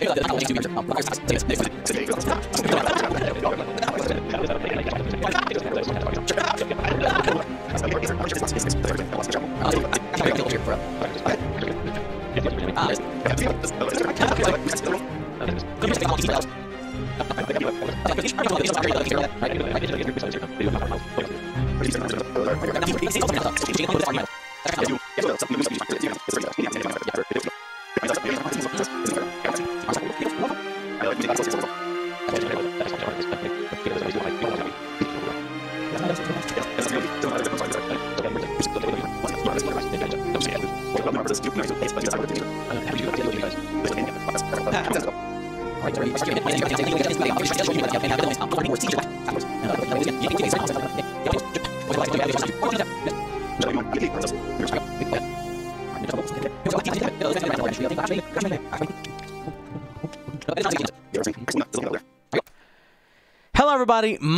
Hello, everybody.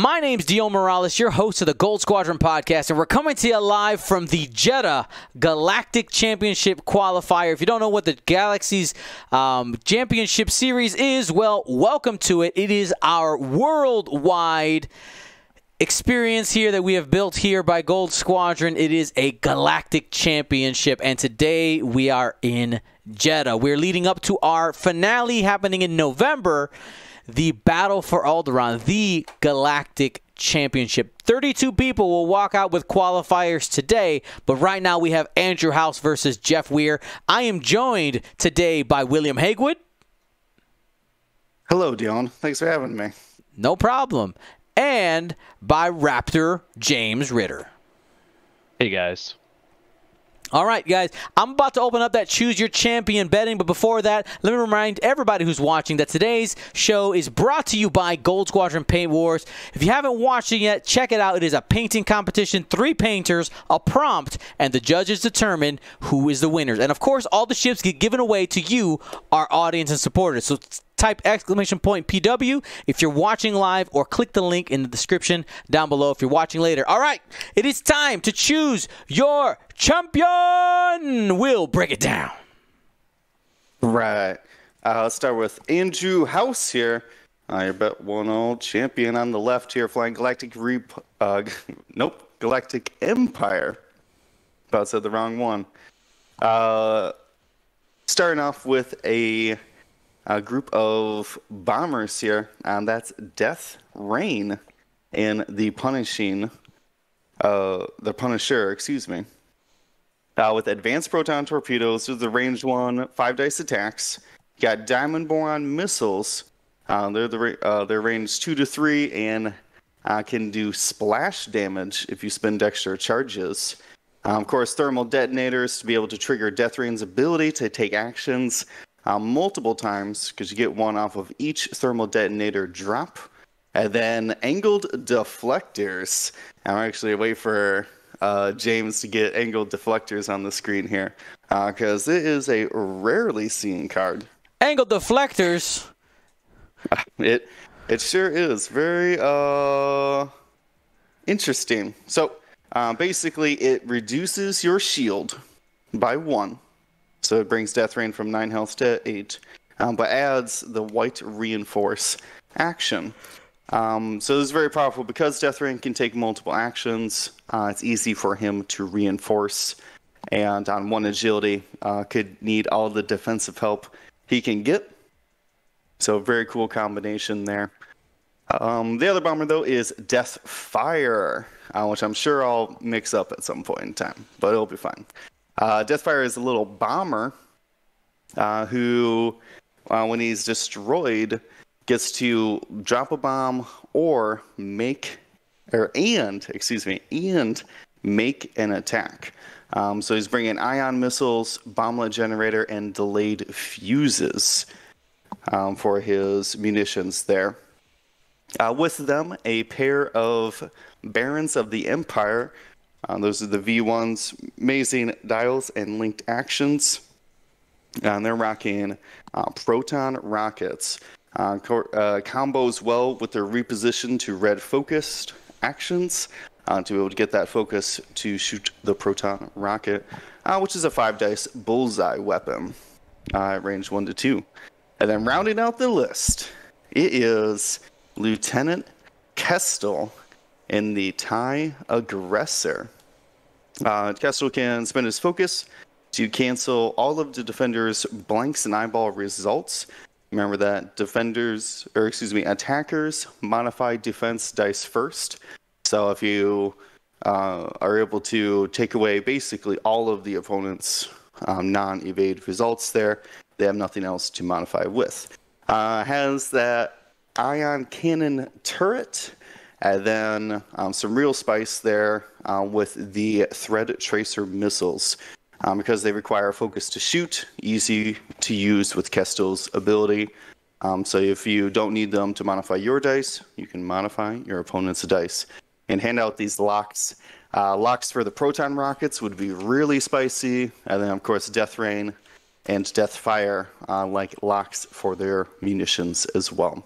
My name's Dion Morales, your host of the Gold Squadron podcast, and we're coming to you live from the Jedha Galactic Championship qualifier. If you don't know what the Galaxies um, Championship Series is, well, welcome to it. It is our worldwide experience here that we have built here by Gold Squadron. It is a galactic championship, and today we are in Jedha. We're leading up to our finale happening in November, the Battle for Alderaan, the galactic championship. 32 people will walk out with qualifiers today, but right now we have Andrew House versus Jeff Weir. I am joined today by William Hagewood. Hello, Dion. Thanks for having me. No problem. And by Raptor James Ritter. Hey guys. All right, guys, I'm about to open up that Choose Your Champion betting, but before that, let me remind everybody who's watching that today's show is brought to you by Gold Squadron Paint Wars. If you haven't watched it yet, check it out. It is a painting competition, three painters, a prompt, and the judges determine who is the winners. And of course, all the ships get given away to you, our audience and supporters. So type exclamation point PW if you're watching live or click the link in the description down below if you're watching later. All right, it is time to choose your champion. We'll break it down. Right. Uh, let's start with Andrew House here. Uh, bet one old champion on the left here, flying Galactic Rep- uh, nope, Galactic Empire. About said the wrong one. Uh, starting off with a, a group of bombers here, and that's Death Rain in the Punishing, uh, the Punisher, excuse me. Uh, with advanced proton torpedoes, is the ranged one, five dice attacks. You got diamond boron missiles. Uh, they're the uh, they're ranged two to three and uh, can do splash damage if you spend extra charges. Um, of course, thermal detonators to be able to trigger Death Rain's ability to take actions uh, multiple times because you get one off of each thermal detonator drop. And then angled deflectors. I'm actually wait for uh, James to get angled deflectors on the screen here because it is a rarely seen card. Angled deflectors. It it sure is very uh interesting. So uh, basically, it reduces your shield by one, so it brings Death Rain from nine health to eight, um, but adds the white reinforce action. Um, so this is very powerful because Death Rain can take multiple actions. Uh, it's easy for him to reinforce, and on one agility, uh, could need all the defensive help he can get. So very cool combination there. Um, the other bomber though is Death Fire, uh, which I'm sure I'll mix up at some point in time, but it'll be fine. Uh, Deathfire is a little bomber uh, who, uh, when he's destroyed, gets to drop a bomb or make, or and excuse me, and make an attack. Um, so he's bringing ion missiles, bomblet generator, and delayed fuses um, for his munitions there. Uh, with them, a pair of Barons of the Empire. Uh, those are the V1s, amazing dials and linked actions. And they're rocking uh, proton rockets. Uh, uh, combos well with their reposition to red focused actions. uh, to be able to get that focus to shoot the proton rocket, uh, which is a five dice bullseye weapon uh, range one to two. And then rounding out the list, it is Lieutenant Kestal in the TIE Aggressor. Uh, Kestal can spend his focus to cancel all of the defender's blanks and eyeball results. Remember that defenders, or excuse me, attackers modify defense dice first. So if you uh, are able to take away basically all of the opponent's um, non-evade results there, they have nothing else to modify with. Uh, has that ion cannon turret, and then um, some real spice there uh, with the thread tracer missiles. Um, because they require focus to shoot, easy to use with Kestal's ability. Um, so if you don't need them to modify your dice, you can modify your opponent's dice and hand out these locks. Uh, locks for the proton rockets would be really spicy, and then of course Death Rain and Death Fire, uh, like locks for their munitions as well.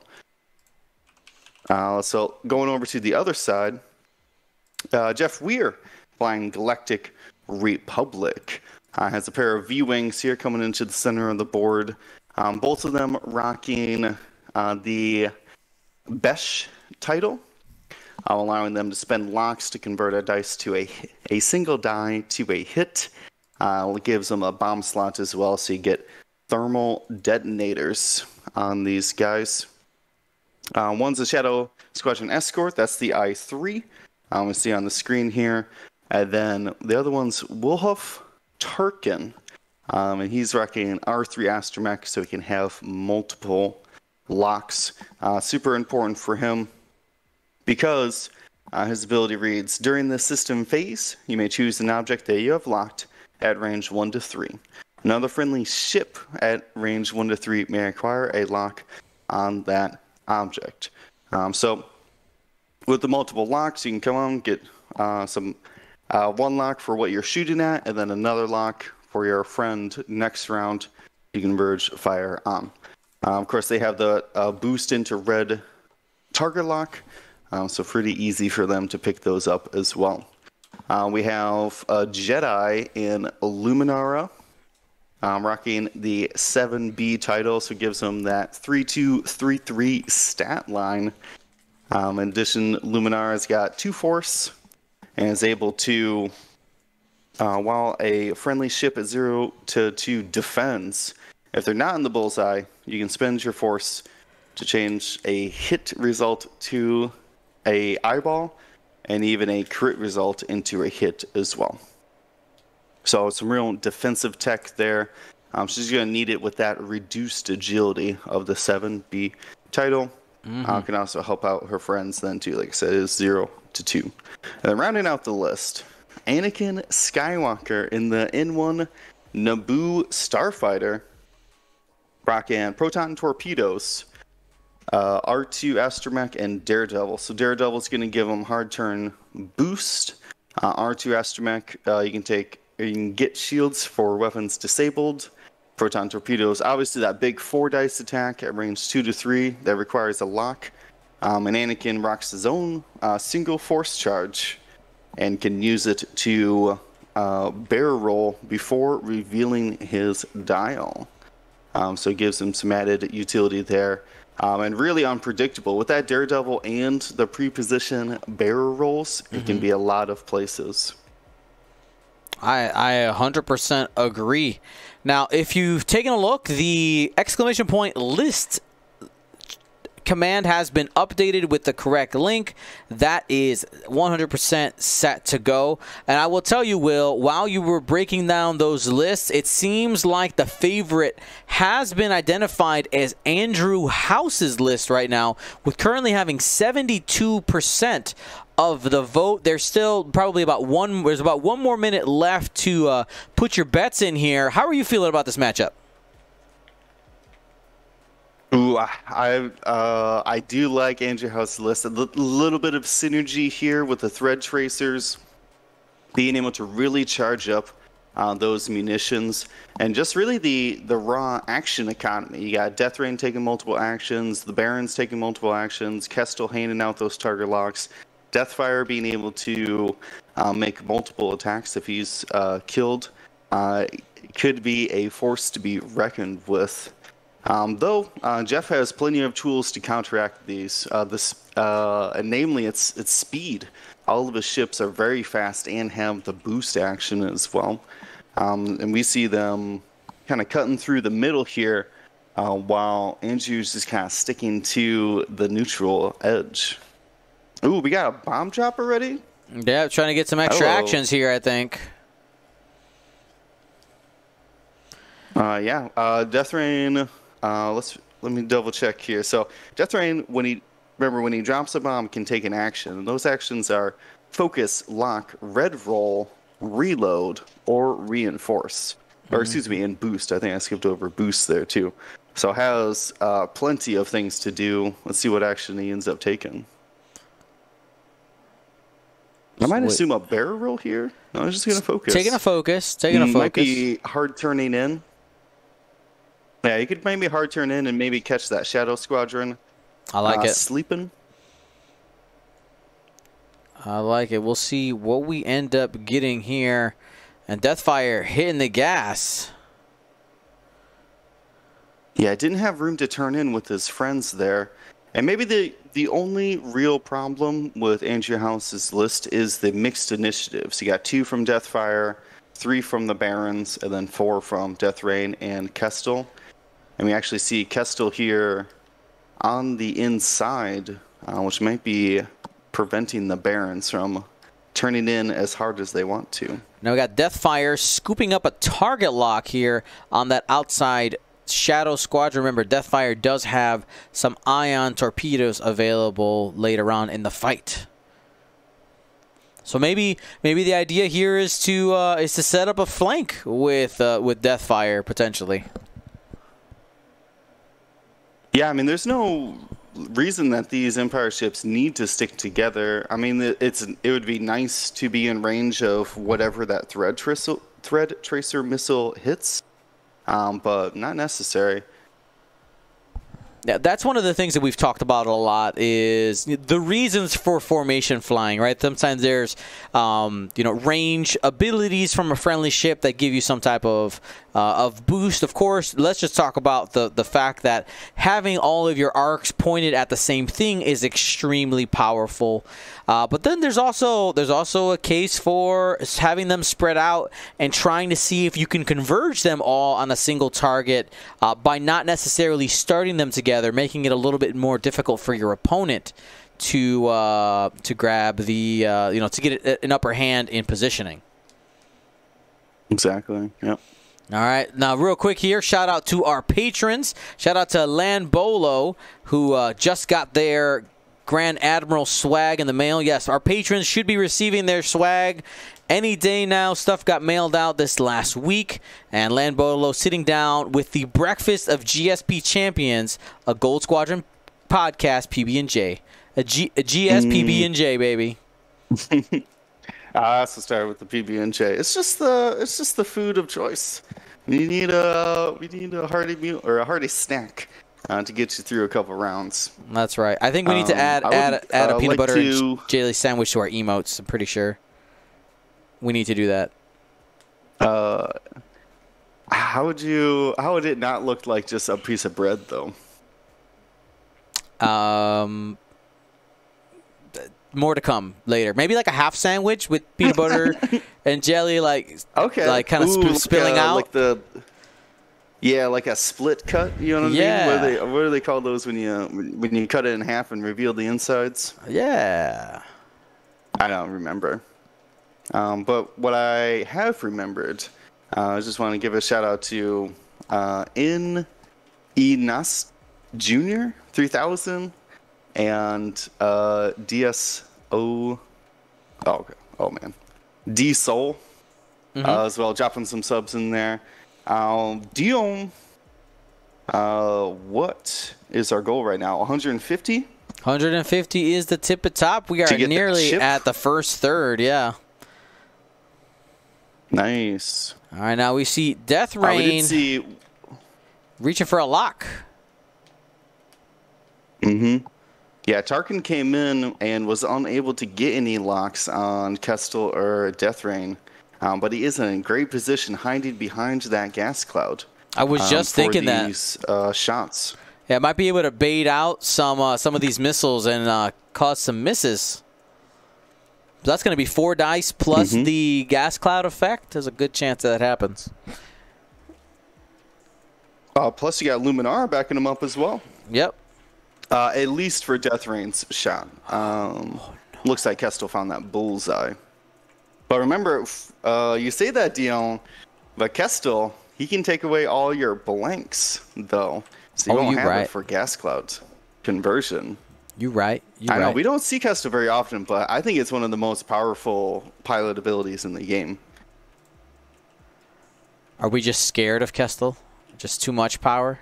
Uh, so going over to the other side, uh, Jeff Weir flying Galactic Republic uh, has a pair of V wings here coming into the center of the board. Um, both of them rocking uh, the Besh title, uh, allowing them to spend locks to convert a dice to a a single die to a hit. Uh, it gives them a bomb slot as well, so you get thermal detonators on these guys. Uh, one's a Shadow Squadron Escort, that's the I3. Um, we see on the screen here. And then the other one's Wilhuff Tarkin. Um, and he's rocking an R3 Astromech, so he can have multiple locks. Uh, super important for him because uh, his ability reads During the system phase, you may choose an object that you have locked at range 1 to 3. Another friendly ship at range 1 to 3 may acquire a lock on that object. Um, so, with the multiple locks, you can come on, get uh, some uh, one lock for what you're shooting at, and then another lock for your friend next round. You can merge fire on. Um, of course, they have the uh, boost into red target lock, um, so pretty easy for them to pick those up as well. Uh, we have a Jedi in Luminara, um, rocking the 7B title, so gives them that 3233 stat line. Um, in addition, Luminar has got two force and is able to, uh, while a friendly ship at zero to two defends, if they're not in the bullseye, you can spend your force to change a hit result to a eyeball and even a crit result into a hit as well. So some real defensive tech there. Um, she's going to need it with that reduced agility of the 7B title. Mm-hmm. Uh, can also help out her friends then too. Like I said, is zero to two. And then rounding out the list, Anakin Skywalker in the N1 Naboo Starfighter, rocking proton torpedoes, uh, R2 Astromech, and Daredevil. So Daredevil's going to give them hard turn boost. Uh, R2 Astromech, uh, you can take, you can get shields for weapons disabled. Proton torpedoes, obviously that big four dice attack at range two to three that requires a lock. Um, and Anakin rocks his own uh, single force charge and can use it to uh, barrel roll before revealing his dial. Um, so it gives him some added utility there. Um, and really unpredictable. With that Daredevil and the pre-position barrel rolls, mm-hmm. it can mm-hmm. be a lot of places. I, I 100% agree. Now, if you've taken a look, the exclamation point list command has been updated with the correct link. That is 100% set to go. And I will tell you, Will, while you were breaking down those lists, it seems like the favorite has been identified as Andrew House's list right now, with currently having 72% of the vote. There's still probably about one. There's about one more minute left to uh, put your bets in here. How are you feeling about this matchup? Ooh, I uh, I do like Andrew House list. A little bit of synergy here with the thread tracers, being able to really charge up uh, those munitions, and just really the the raw action economy. You got Death Rain taking multiple actions, the Barons taking multiple actions, Kestal handing out those target locks. Deathfire being able to uh, make multiple attacks if he's uh, killed uh, could be a force to be reckoned with. Um, though uh, Jeff has plenty of tools to counteract these, uh, this, uh, namely its its speed. All of his ships are very fast and have the boost action as well. Um, and we see them kind of cutting through the middle here, while Andrew's just kind of sticking to the neutral edge. Ooh, we got a bomb drop already. Yeah, trying to get some extra Hello. actions here. I think. Uh, yeah, uh, Death Rain. Uh, let's let me double check here. So Death Rain, when he remember when he drops a bomb, can take an action. And those actions are focus, lock, red roll, reload, or reinforce. Or excuse me, and boost. I think I skipped over boost there too. So has uh, plenty of things to do. Let's see what action he ends up taking. I might Wait. assume a barrel roll here. No, I'm just gonna focus. Taking a focus. Taking a Mm, focus. Might be hard turning in. Yeah, you could maybe hard turn in and maybe catch that Shadow Squadron. I like uh, it. Sleeping. I like it. We'll see what we end up getting here. And Deathfire hitting the gas. Yeah, I didn't have room to turn in with his friends there. And maybe the the only real problem with Andrew House's list is the mixed initiatives. You got two from Deathfire, three from the Barons, and then four from Death Rain and Kestal. And we actually see Kestal here on the inside, uh, which might be preventing the Barons from turning in as hard as they want to. Now we got Deathfire scooping up a target lock here on that outside Shadow Squadron. Remember, Deathfire does have some ion torpedoes available later on in the fight. So maybe maybe the idea here is to uh, is to set up a flank with uh, with Deathfire potentially. Yeah, I mean, there's no reason that these Empire ships need to stick together. I mean, it- it's it would be nice to be in range of whatever that thread tracer thread tracer missile hits, um, but not necessary. Yeah, that's one of the things that we've talked about a lot is the reasons for formation flying, right? Sometimes there's, um, you know, range abilities from a friendly ship that give you some type of uh, of boost. Of course, let's just talk about the the fact that having all of your arcs pointed at the same thing is extremely powerful. Uh, but then there's also there's also a case for having them spread out and trying to see if you can converge them all on a single target uh, by not necessarily starting them together, making it a little bit more difficult for your opponent to uh, to grab the uh, you know to get an upper hand in positioning. Exactly. Yep. All right. Now, real quick here, shout out to our patrons. Shout out to Lan Bolo, who uh, just got their Grand Admiral swag in the mail. Yes, our patrons should be receiving their swag any day now. Stuff got mailed out this last week. And Landbolo sitting down with the Breakfast of GSP Champions, a Gold Squadron podcast, PB&J. A, G- a GSPB&J, baby. Ah, so start with the PB and J. It's just the it's just the food of choice. We need a we need a hearty meal or a hearty snack uh, to get you through a couple rounds. That's right. I think we need to Um, add I would, add add a uh, peanut like butter to- and jelly sandwich to our emotes. I'm pretty sure we need to do that. Uh, how would you? How would it not look like just a piece of bread though? Um, more to come later. Maybe like a half sandwich with peanut butter and jelly, like Okay, like kind of sp- spilling uh, out. like the. Yeah, like a split cut. You know what I Yeah. mean? What do they what do they call those when you when you cut it in half and reveal the insides? yeah. I don't remember. Um, but what I have remembered, uh, I just want to give a shout out to uh, In Enas Jr. 3000 and uh, DSO. Oh, oh man. D Soul uh, as well, dropping some subs in there. Um, Dion, uh, what is our goal right now? 150? 150 is the tip of top. We are To nearly at the first third. Yeah. Nice. All right. Now we see Death Uh, we Rain did see reaching for a lock. Mm-hmm. Yeah, Tarkin came in and was unable to get any locks on Kestal or Death Rain, um, but he is in a great position hiding behind that gas cloud. I was um, just for thinking that. these, uh, shots. Yeah, might be able to bait out some uh, some of these missiles and uh, cause some misses. So that's going to be four dice plus Mhm. the gas cloud effect. There's a good chance that happens. Uh, plus, you got Luminara backing him up as well. Yep. Uh, at least for Death Rain's shot. Um, Looks like Kestal found that bullseye. But remember, uh, you say that, Dion, but Kestal, he can take away all your blanks, though. So you Oh, won't have right. it for gas clouds conversion. You right. You I right. know, we don't see Kestal very often, but I think it's one of the most powerful pilot abilities in the game. Are we just scared of Kestal? Just too much power?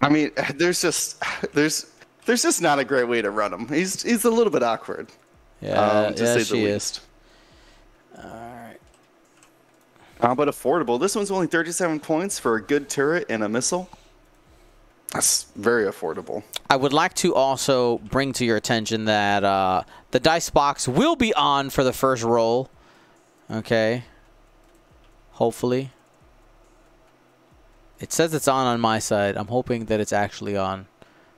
I mean, there's just there's there's just not a great way to run him. He's he's a little bit awkward, Yeah, um, to yeah, say the is. least. All right. Uh, but affordable. This one's only 37 points for a good turret and a missile. That's very affordable. I would like to also bring to your attention that uh, the dice box will be on for the first roll. Okay. Hopefully. It says it's on on my side. I'm hoping that it's actually on.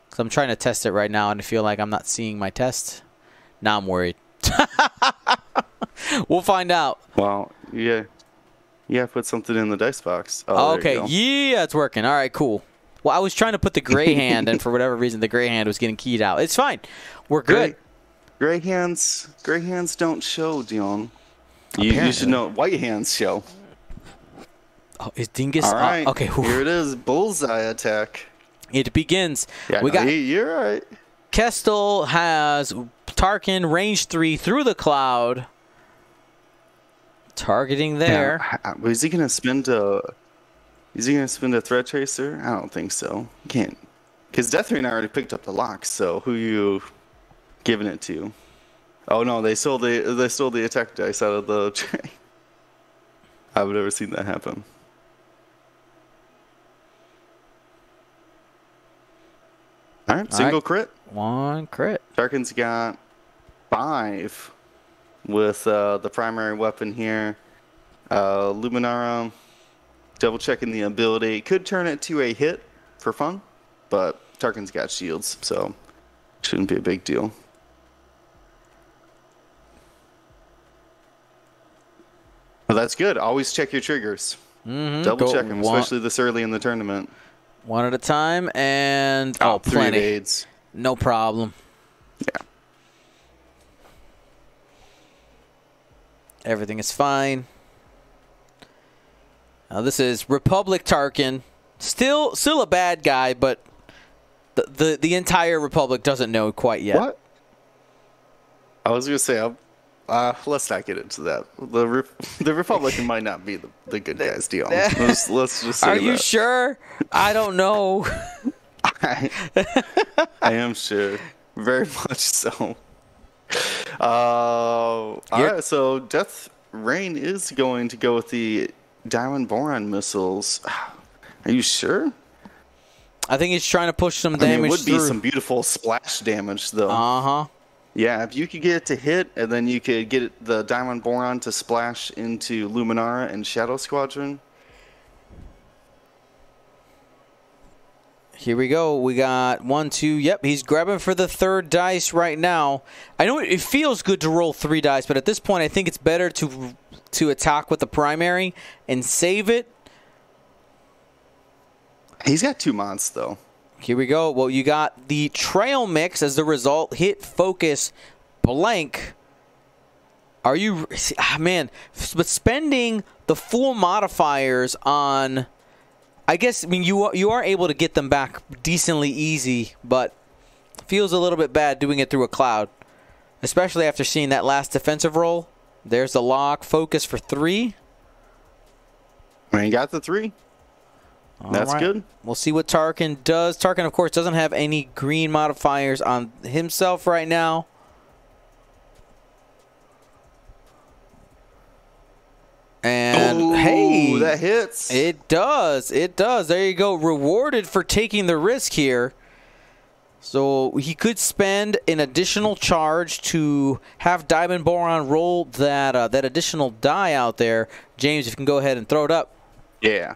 Because I'm trying to test it right now and I feel like I'm not seeing my test. Now I'm worried. we'll find out. Well, yeah, yeah. I Put something in the dice box. Oh, there okay. Yeah, it's working. All right, cool. Well, I was trying to put the gray hand, and for whatever reason, the gray hand was getting keyed out. It's fine. We're good. Gray, gray hands. Gray hands don't show, Dion. You, you should know white hands show. Oh, is Dingus? All uh, okay. whew. Here it is. Bullseye attack. It begins. Yeah, we no, got you- You're right. Kestal has Tarkin range three through the cloud, targeting there. Yeah, is he gonna spend a? Is he gonna spend a thread tracer? I don't think so. You can't, because Death Rain already picked up the lock. So who you giving it to? Oh no, they stole the they stole the attack dice out of the tray. I've never seen that happen. All right, single right. crit. One crit. Tarkin's got five with uh, the primary weapon here. Uh, Luminara, double checking the ability. Could turn it to a hit for fun, but Tarkin's got shields, so shouldn't be a big deal. Well, that's good. Always check your triggers. Mm-hmm. Double Go check them, one, especially this early in the tournament. one at a time, and oh, three plenty. evades. No problem. Yeah. Everything is fine. Now this is Republic Tarkin, still still a bad guy, but the the, the entire Republic doesn't know quite yet. What? I was gonna say, I'm, uh, let's not get into that. The Re- the Republican might not be the, the good guys, Dion. Let's, let's just say Are you that. sure? I don't know. I, I am sure, very much so. Uh, all You're- so Death Rain is going to go with the Diamond Boron missiles. Are you sure? I think he's trying to push some I mean, damage it would be some beautiful splash damage, though. Uh huh. Yeah, if you could get it to hit, and then you could get the Diamond Boron to splash into Luminara and Shadow Squadron. Here we go. We got one, two. Yep, he's grabbing for the third dice right now. I know it feels good to roll three dice, but at this point, I think it's better to to attack with the primary and save it. He's got two mods though. Here we go. Well, you got the trail mix as the result. Hit focus blank. Are you ah, man? But spending the full modifiers on, I guess. I mean, you are, you are able to get them back decently easy, but feels a little bit bad doing it through a cloud, especially after seeing that last defensive roll. There's the lock focus for three. I mean, got the three. That's All right. good. We'll see what Tarkin does. Tarkin, of course, doesn't have any green modifiers on himself right now. And Ooh, hey, that hits. it does. It does. There you go. Rewarded for taking the risk here. So he could spend an additional charge to have Diamond Boron roll that uh, that additional die out there. James, if you can go ahead and throw it up. Yeah.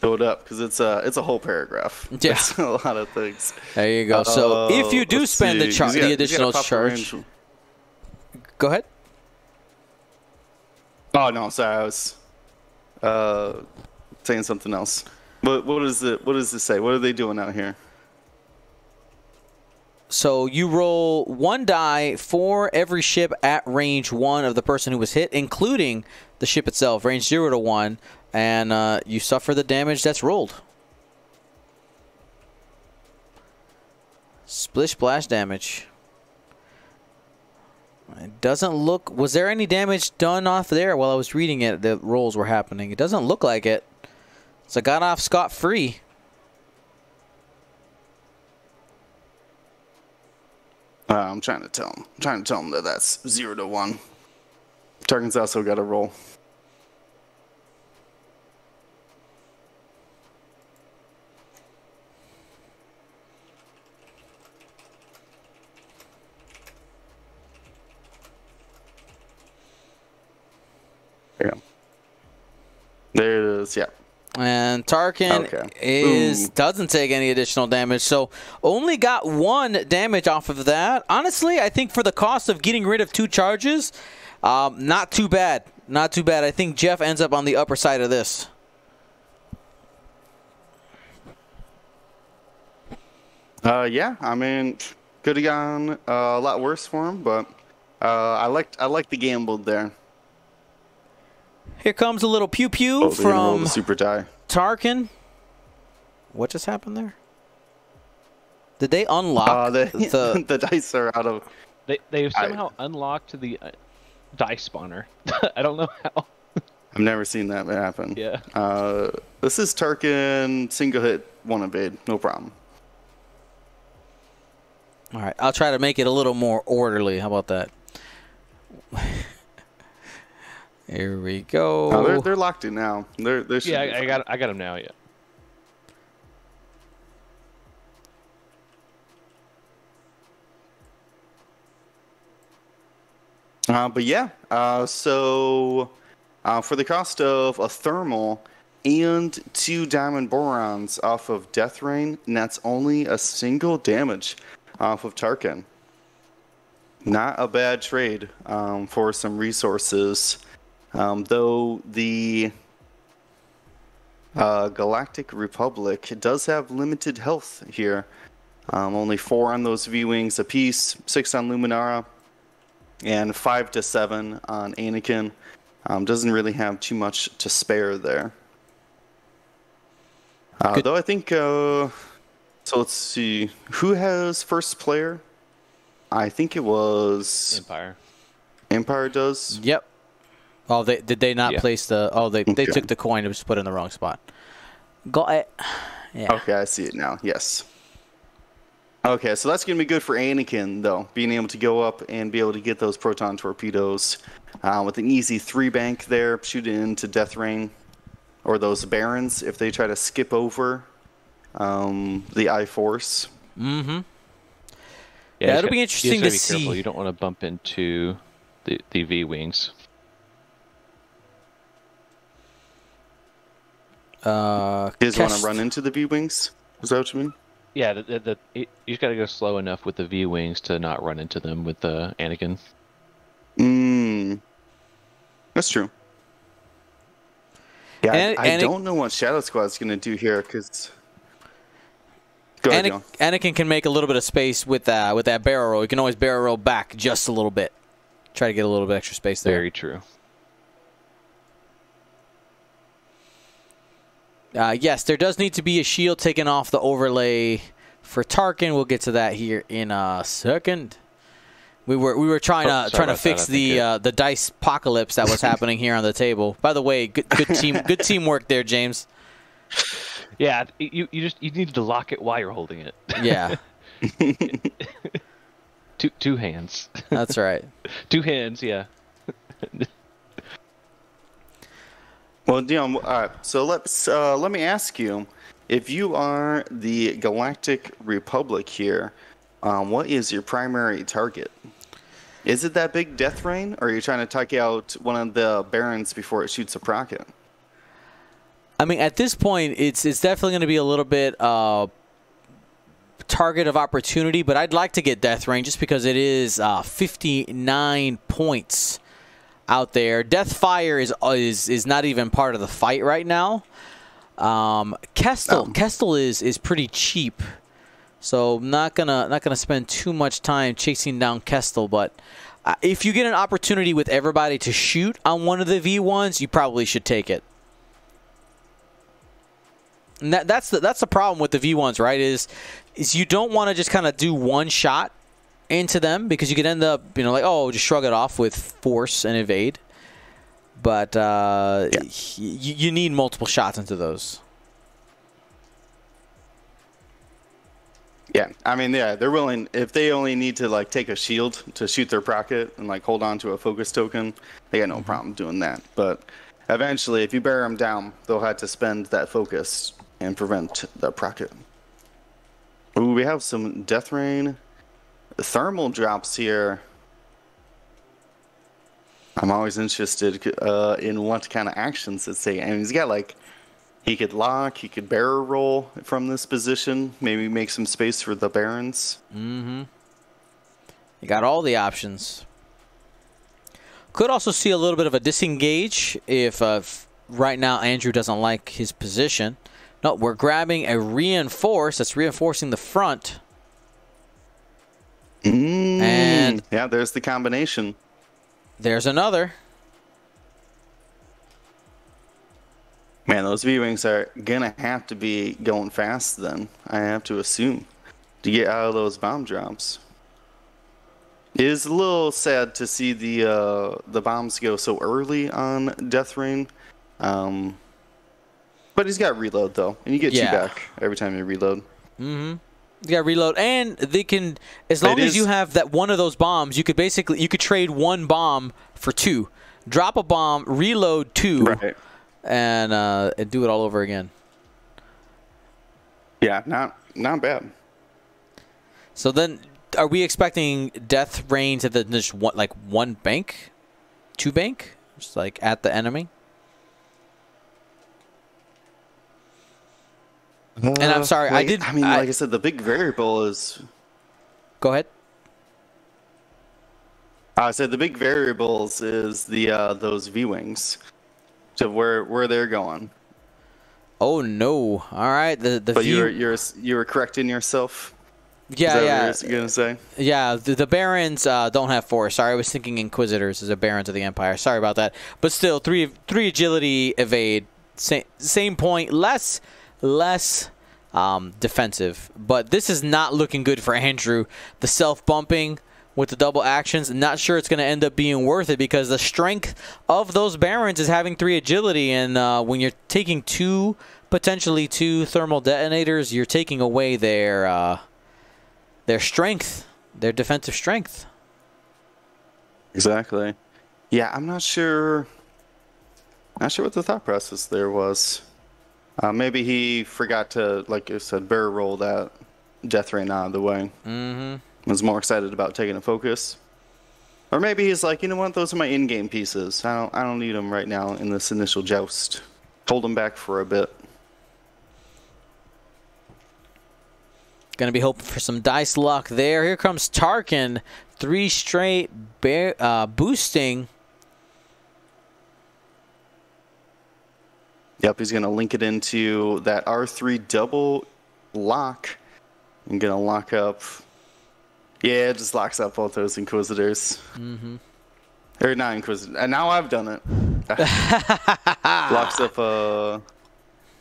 Throw it up because it's a it's a whole paragraph. Yeah. It's a lot of things. There you go. So if you Uh, do spend the see. char- the got a additional charge, range. go ahead. Oh no, sorry, I was uh, saying something else. What what is it? What does it say? What are they doing out here? So you roll one die for every ship at range one of the person who was hit, including the ship itself, range zero to one, and uh, you suffer the damage that's rolled. Splish splash damage. It doesn't look. Was there any damage done off there while I was reading it? The rolls were happening. It doesn't look like it. So I got off scot free. Uh, I'm trying to tell him. I'm trying to tell him that that's zero to one. Tarkin's also got a roll. There you go. There it is. Yeah. And Tarkin Okay. is Ooh. doesn't take any additional damage, so only got one damage off of that. Honestly, I think for the cost of getting rid of two charges, um, not too bad. Not too bad. I think Jeff ends up on the upper side of this. Uh, yeah, I mean, could have gone uh, a lot worse for him, but uh, I liked I liked the gamble there. Here comes a little pew pew Oh, they're gonna roll from the super die. Tarkin. What just happened there? Did they unlock Uh, the, the? the dice are out of. They they've I- somehow unlocked the uh, dice spawner. I don't know how. I've never seen that happen. Yeah. Uh, this is Tarkin single hit one evade, no problem. All right, I'll try to make it a little more orderly. How about that? Here we go. Uh, they're they're locked in now. They're they should Yeah, I, I got I got him now. Yeah. Uh, but yeah, uh, so uh, for the cost of a thermal and two diamond borons off of Death Rain, and that's only a single damage off of Tarkin. Not a bad trade um, for some resources, um, though the uh, Galactic Republic does have limited health here. Um, only four on those V wings apiece, six on Luminara and five to seven on Anakin. Um, doesn't really have too much to spare there. Uh, though I think, uh, so let's see, who has first player? I think it was Empire. Empire does. Yep. Oh, they did they not Yeah. place the? Oh, they they Okay. took the coin It was put in the wrong spot. Got it. Yeah. Okay, I see it now. Yes. Okay, so that's going to be good for Anakin, though, being able to go up and be able to get those proton torpedoes uh, with an easy three bank there, shoot it into Death Rain, or those Barons if they try to skip over um, the I Force. Mm-hmm. Yeah, yeah it'll be interesting you to just gotta be careful. see. You don't want to bump into the the V wings. Uh, You just want to run into the V Wings? Is that what you mean? Yeah, the, the, the, it, you just got to go slow enough with the V wings to not run into them with the Anakin. Mm. That's true. Yeah, I- I, and don't know what Shadow Squad's going to do here, because. Ahead, Ana- John. Anakin can make a little bit of space with that with that barrel roll. You can always barrel roll back just a little bit. Try to get a little bit extra space there. Very true. Uh, yes, there does need to be a shield taken off the overlay for Tarkin. We'll get to that here in a second. We were we were trying Oh, to trying to about that. fix the uh, the dice apocalypse that was happening here on the table. By the way, good good team good teamwork there, James. Yeah, you you just you need to lock it while you're holding it. Yeah, two two hands, that's right. two hands. Yeah. Well, Dion, right. So let's uh, let me ask you, if you are the Galactic Republic here, um, what is your primary target? Is it that big death rain, or are you trying to take out one of the barons before it shoots a rocket? I mean, at this point, it's it's definitely going to be a little bit uh, target of opportunity, but I'd like to get Death Rain just because it is uh, 59 points out there. Death Fire is is is not even part of the fight right now. Um, Kestal Oh. Kestal is is pretty cheap, so I'm not gonna not gonna spend too much time chasing down Kestal. But uh, if you get an opportunity with everybody to shoot on one of the V1s, you probably should take it. And that, that's the that's the problem with the V1s, right? Is is you don't want to just kind of do one shot into them because you could end up, you know, like oh, just shrug it off with force and evade. But uh, Yeah. y- you need multiple shots into those. Yeah, I mean, yeah, they're willing. If they only need to like take a shield to shoot their procket and like hold on to a focus token, they got no problem doing that. But eventually, if you bear them down, they'll have to spend that focus and prevent the procket. Ooh, we have some death rain, thermal drops here. I'm always interested uh, in what kind of actions it's taking. And he's got like he could lock, he could barrel roll from this position, maybe make some space for the barons. Mhm. You got all the options. Could also see a little bit of a disengage if, uh, if right now Andrew doesn't like his position. No, we're grabbing a reinforce that's reinforcing the front. Mm. And- yeah, there's the combination. There's another. Man, those V wings are gonna have to be going fast. Then I have to assume to get out of those bomb drops. It is a little sad to see the uh, the bombs go so early on Death Rain. Um, but he's got reload though, and you get Yeah. two back every time you reload. You got reload, and they can as long It as you have that one of those bombs, you could basically you could trade one bomb for two. Drop a bomb, reload two, Right. and uh, and do it all over again. Yeah, not not bad. So then, are we expecting death reigns at the just one like one bank, two bank, just like at the enemy? And I'm sorry, I did- I mean, I- like I said, the big variable is. Go ahead. I said the big variables is the uh, those V wings, to where where they're going. Oh no! All right, the the But view. you're you're you were correcting yourself. yeah, yeah, What you're gonna say? yeah. The, the barons uh, don't have force. Sorry, I was thinking inquisitors as a barons of the empire. Sorry about that. But still, three three agility evade. Same same point. Less less um, defensive. But this is not looking good for Andrew. The self bumping with the double actions. Not sure it's going to end up being worth it because the strength of those barons is having three agility, and uh, when you're taking two potentially two thermal detonators, you're taking away their uh, their strength, their defensive strength. Exactly. Yeah, I'm not sure. Not sure what the thought process there was. Uh, maybe he forgot to, like you said, barrel roll that death rain out of the way. Mm-hmm. Was more excited about taking a focus. Or maybe he's like, you know what? Those are my in-game pieces. I don't, I don't need them right now in this initial joust. Hold them back for a bit. Gonna be hoping for some dice luck there. Here comes Tarkin, three straight bear, uh, boosting. Yep, he's gonna link it into that R3 double lock. I'm gonna lock up. Yeah, it just locks up both those Inquisitors. Mm-hmm. Or not Inquisitor. And now I've done it. Locks up uh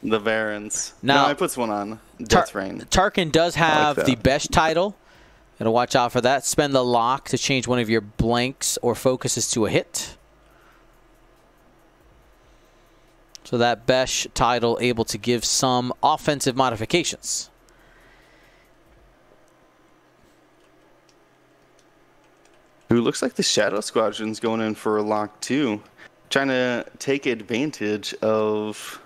the Barons. Now- no, it puts one on Tar- Death Rain. Tarkin does have that. the Besh title. Gotta watch out for that. Spend the lock to change one of your blanks or focuses to a hit. So that Besh title able to give some offensive modifications. Who looks like the Shadow Squadron's going in for a lock too. Trying to take advantage of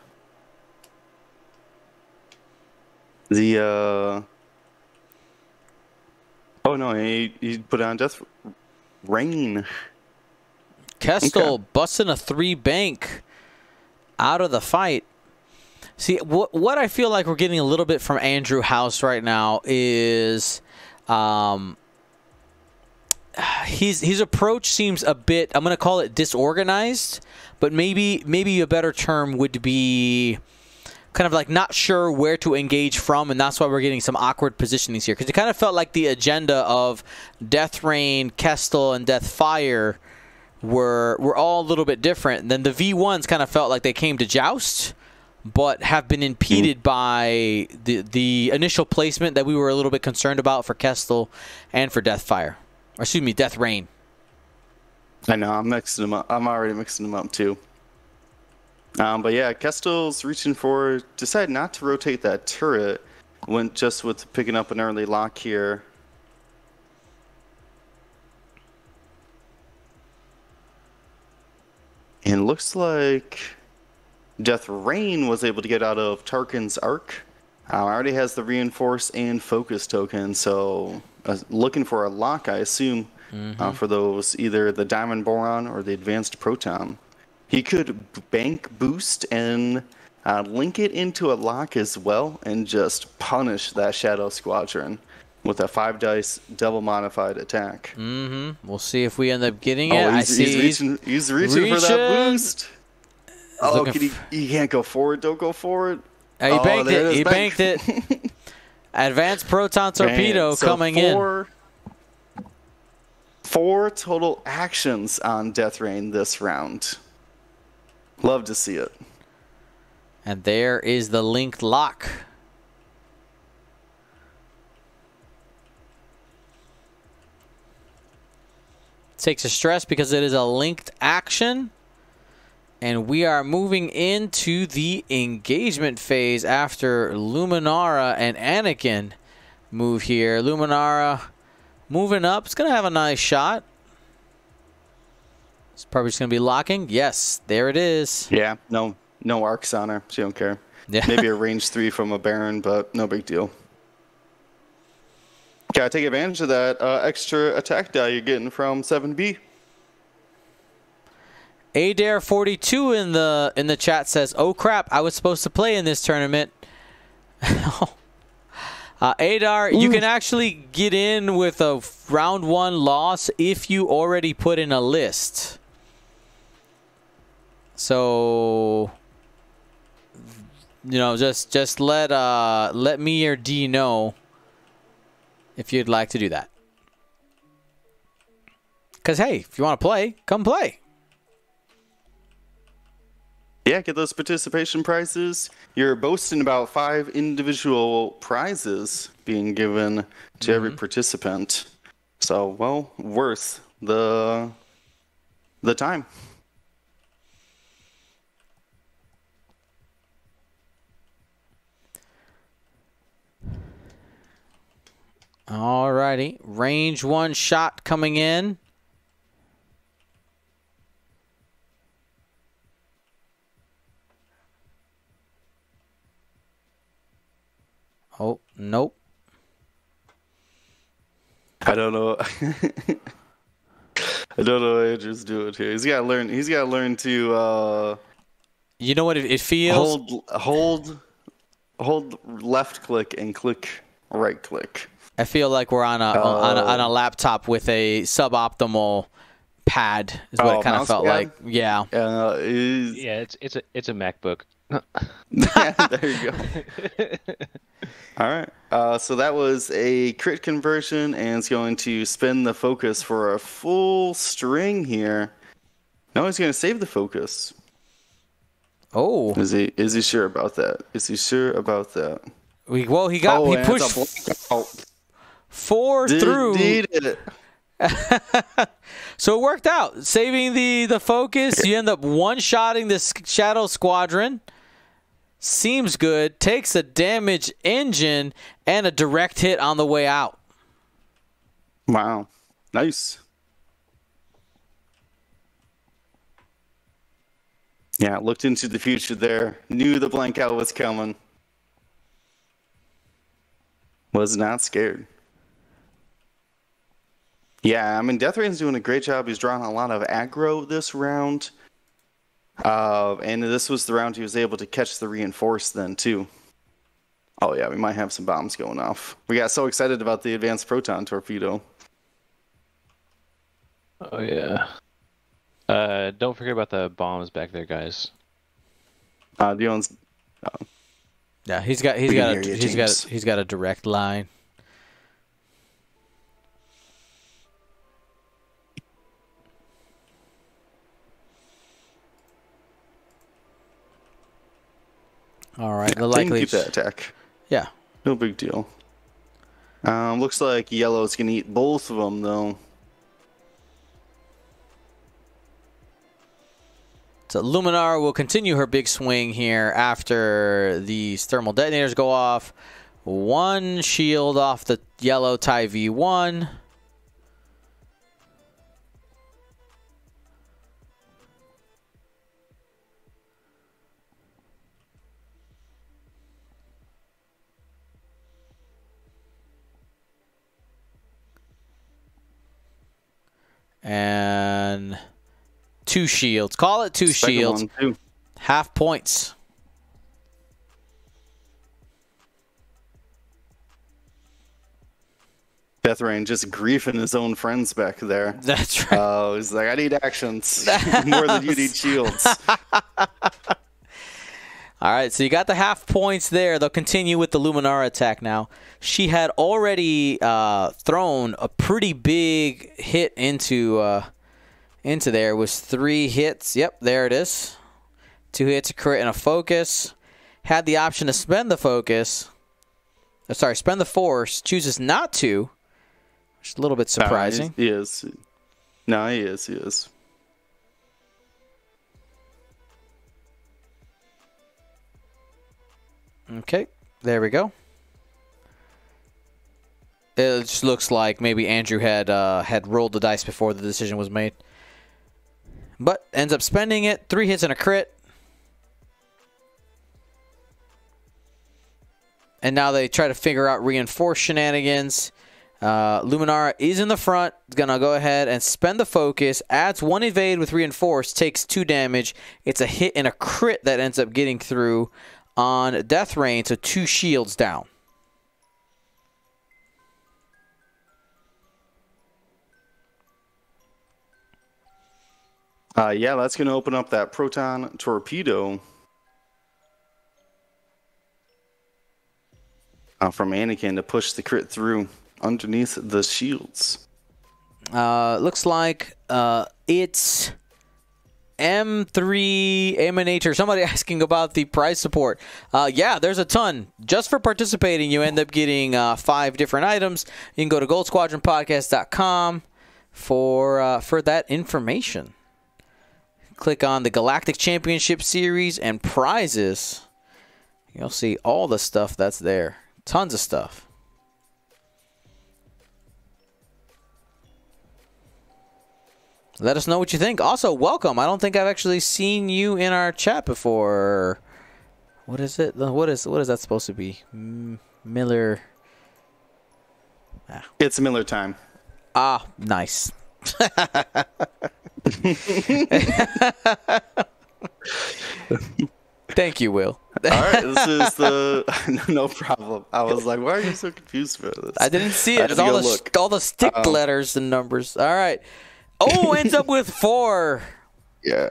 the uh Oh no, he, he put on Death Rain. Kestal Okay. busting a three bank out of the fight. See, what what I feel like we're getting a little bit from Andrew House right now is, um, his his approach seems a bit. I'm going to call it disorganized, but maybe maybe a better term would be kind of like not sure where to engage from, and that's why we're getting some awkward positionings here. Because it kind of felt like the agenda of Death Rain, Kestal, and Death Fire were were all a little bit different. Then the V1s kind of felt like they came to joust, but have been impeded by the the initial placement that we were a little bit concerned about for Kestal and for Deathfire. Or excuse me, Death Rain. I know, I'm mixing them up. I'm already mixing them up too. Um, but yeah, Kestal's reaching for, decided not to rotate that turret. Went just with picking up an early lock here. And looks like Death Rain was able to get out of Tarkin's Arc. Uh, already has the reinforce and focus token, so uh, looking for a lock, I assume, uh, for those either the Diamond Boron or the Advanced Proton. He could bank boost and uh, link it into a lock as well, and just punish that Shadow Squadron with a five dice double modified attack. Mm-hmm. We'll see if we end up getting it. Oh, I he's, see. he's reaching, he's reaching for that reaching. boost. Oh, can he, he can't go forward. Don't go forward. Uh, he Oh, banked it. it He bank. banked it. Advanced proton torpedo Man, so coming in. four, Four total actions on Death Rain this round. Love to see it. And there is the linked lock. Takes a stress because it is a linked action. And we are moving into the engagement phase after Luminara and Anakin move here. Luminara moving up. It's going to have a nice shot. It's probably just going to be locking. Yes, there it is. Yeah, no, no arcs on her. She don't care. Yeah. Maybe a range three from a Baron, but no big deal. Gotta take advantage of that uh, extra attack die you're getting from 7B. Adair 42 in the in the chat says, "Oh crap, I was supposed to play in this tournament." uh, Adar, you can actually get in with a round one loss if you already put in a list. So, you know, just just let uh let me or D know if you'd like to do that. Cause hey, if you want to play, come play. Yeah, get those participation prizes. You're boasting about five individual prizes being given to every mm-hmm. participant. So, well, worth the the time. Alrighty. Range one shot coming in. Oh, nope. I don't know. I don't know what Andrew's doing here. He's got to learn. He's got to learn to uh, You know what it, it feels? hold, hold, hold left click and click right click. I feel like we're on a, on a on a Oh. laptop with a suboptimal pad. Is what Oh, it kind of felt pad? like. Yeah. Uh, is, Yeah, it's it's a it's a MacBook. yeah, there you go. All right. Uh, so that was a crit conversion, and it's going to spin the focus for a full string here. No, he's going to save the focus. Oh. Is he? Is he sure about that? Is he sure about that? We, well, he got he and it's a pushed blackout. Four Did- through. did. So it worked out. Saving the the focus, you end up one shotting this shadow squadron. Seems good. Takes a damaged engine and a direct hit on the way out. Wow. Nice. Yeah, looked into the future there. Knew the blank out was coming. Was not scared. Yeah, I mean, Death Rain's doing a great job. He's drawing a lot of aggro this round. Uh, and this was the round he was able to catch the reinforce then, too. Oh, yeah, we might have some bombs going off. We got so excited about the advanced proton torpedo. Oh yeah. Uh, don't forget about the bombs back there, guys. Uh, Dion's Yeah, he's got he's We got a, hear you, he's got James. he's got a direct line. All right, the likely keep that attack. yeah. No big deal. Um, looks like yellow's gonna eat both of them though. So Luminar will continue her big swing here after these thermal detonators go off. One shield off the yellow tie V1. And two shields. Call it two Second shields. one. Half points. Death Rain just griefing his own friends back there. That's right. Oh, he's like, I need actions more than you need shields. All right, so you got the half points there. They'll continue with the Luminara attack now. She had already uh, thrown a pretty big hit into uh, into there. It was three hits. Yep, there it is. Two hits, a crit, and a focus. Had the option to spend the focus. uh, sorry, spend the force. Chooses not to. Which is a little bit surprising. he is. No, he is. He is. Okay, there we go. It just looks like maybe Andrew had uh, had rolled the dice before the decision was made, but ends up spending it. Three hits and a crit, and now they try to figure out reinforce shenanigans. Uh, Luminara is in the front. Is gonna go ahead and spend the focus. Adds one evade with reinforce. Takes two damage. It's a hit and a crit that ends up getting through on Death Rain. So two shields down. Uh, yeah, that's going to open up that proton torpedo uh, from Anakin to push the crit through underneath the shields. Uh, looks like uh, it's M3 Emanator. Somebody asking about the prize support. Uh, yeah, there's a ton. Just for participating, you end up getting uh, five different items. You can go to goldsquadronpodcast.com for uh, for that information. Click on the Galactic Championship Series and prizes. You'll see all the stuff that's there. Tons of stuff. Let us know what you think. Also, welcome. I don't think I've actually seen you in our chat before. What is it? What is what is that supposed to be? M- Miller. It's Miller time. Ah, nice. Thank you, Will. All right, this is the no problem. I was like, why are you so confused about this? I didn't see it. It's all the look. all the stick Um, letters and numbers. All right. Oh, ends up with four. Yeah.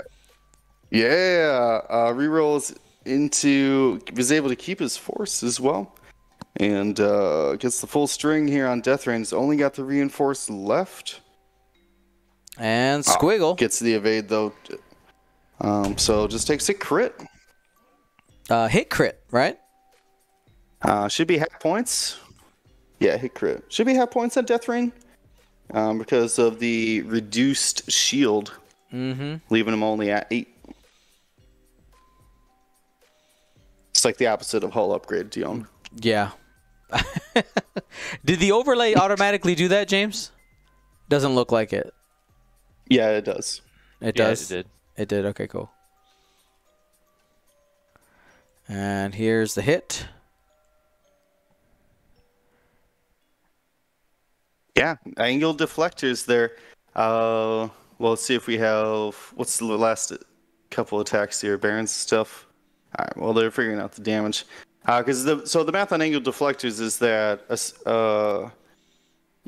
Yeah. Uh, rerolls into was able to keep his force as well. And uh, gets the full string here on Death Rain. He's only got the reinforced left. And Squiggle. Gets the evade though. Um, so just takes a crit. Uh, hit crit, right? Uh, should be half points. Yeah, hit crit. Should be half points on Death Rain. Um, because of the reduced shield. Mm-hmm. Leaving him only at eight. It's like the opposite of hull upgrade, Dion. Yeah. Did the overlay automatically do that, James? Doesn't look like it. Yeah, it does. It Yeah, does. it did. It did. Okay, cool. And here's the hit. Yeah, angle deflectors there. Uh, well, let's see if we have what's the last couple attacks here, Baron's stuff. All right, well they're figuring out the damage. Because the so the math on angle deflectors is that uh,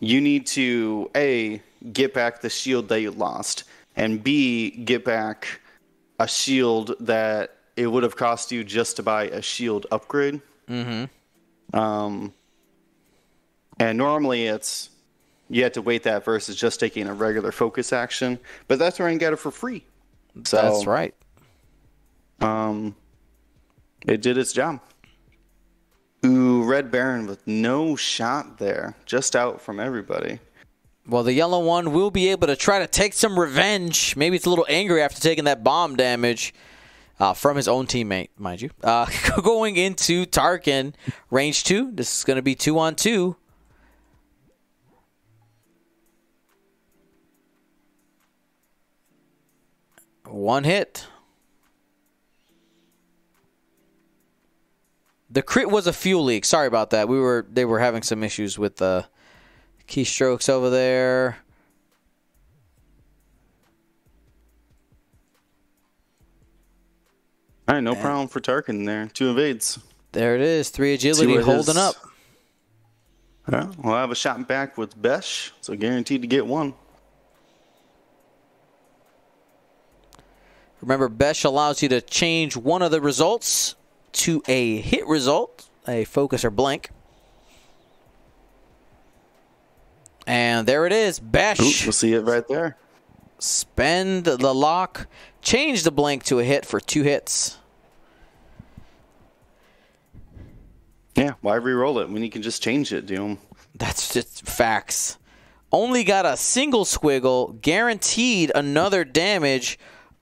you need to a get back the shield that you lost, and b get back a shield that it would have cost you just to buy a shield upgrade. Mm-hmm. Um, and normally it's you have to wait that versus just taking a regular focus action, but that's where I can get it for free. So That's right. Um, it did its job. Ooh, Red Baron with no shot there, just out from everybody. Well, the yellow one will be able to try to take some revenge. Maybe it's a little angry after taking that bomb damage uh, from his own teammate, mind you. Uh, going into Tarkin, range two. This is going to be two on two. One hit. The crit was a fuel leak. Sorry about that. We were they were having some issues with the keystrokes over there. All right, no problem for Tarkin there. Two evades. There it is. Three agility holding is. up. Yeah, we'll have a shot back with Besh, so guaranteed to get one. Remember, Besh allows you to change one of the results to a hit result, a focus or blank. And there it is. Besh. Ooh, we'll see it right there. Spend the lock. Change the blank to a hit for two hits. Yeah, why re-roll it when you can just change it, Doom? That's just facts. Only got a single squiggle, guaranteed another damage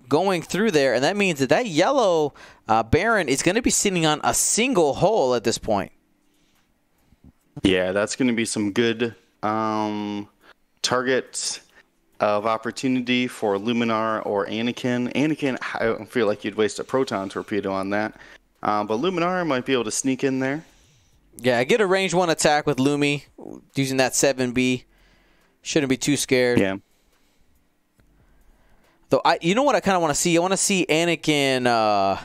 going through there, and that means that that yellow uh, Baron is going to be sitting on a single hole at this point. Yeah, that's going to be some good um, target of opportunity for Luminar or Anakin. Anakin, I don't feel like you'd waste a proton torpedo on that, uh, but Luminar might be able to sneak in there. Yeah, get a range one attack with Lumi using that 7B. Shouldn't be too scared. Yeah. Though I, you know what I kind of want to see. I want to see Anakin uh,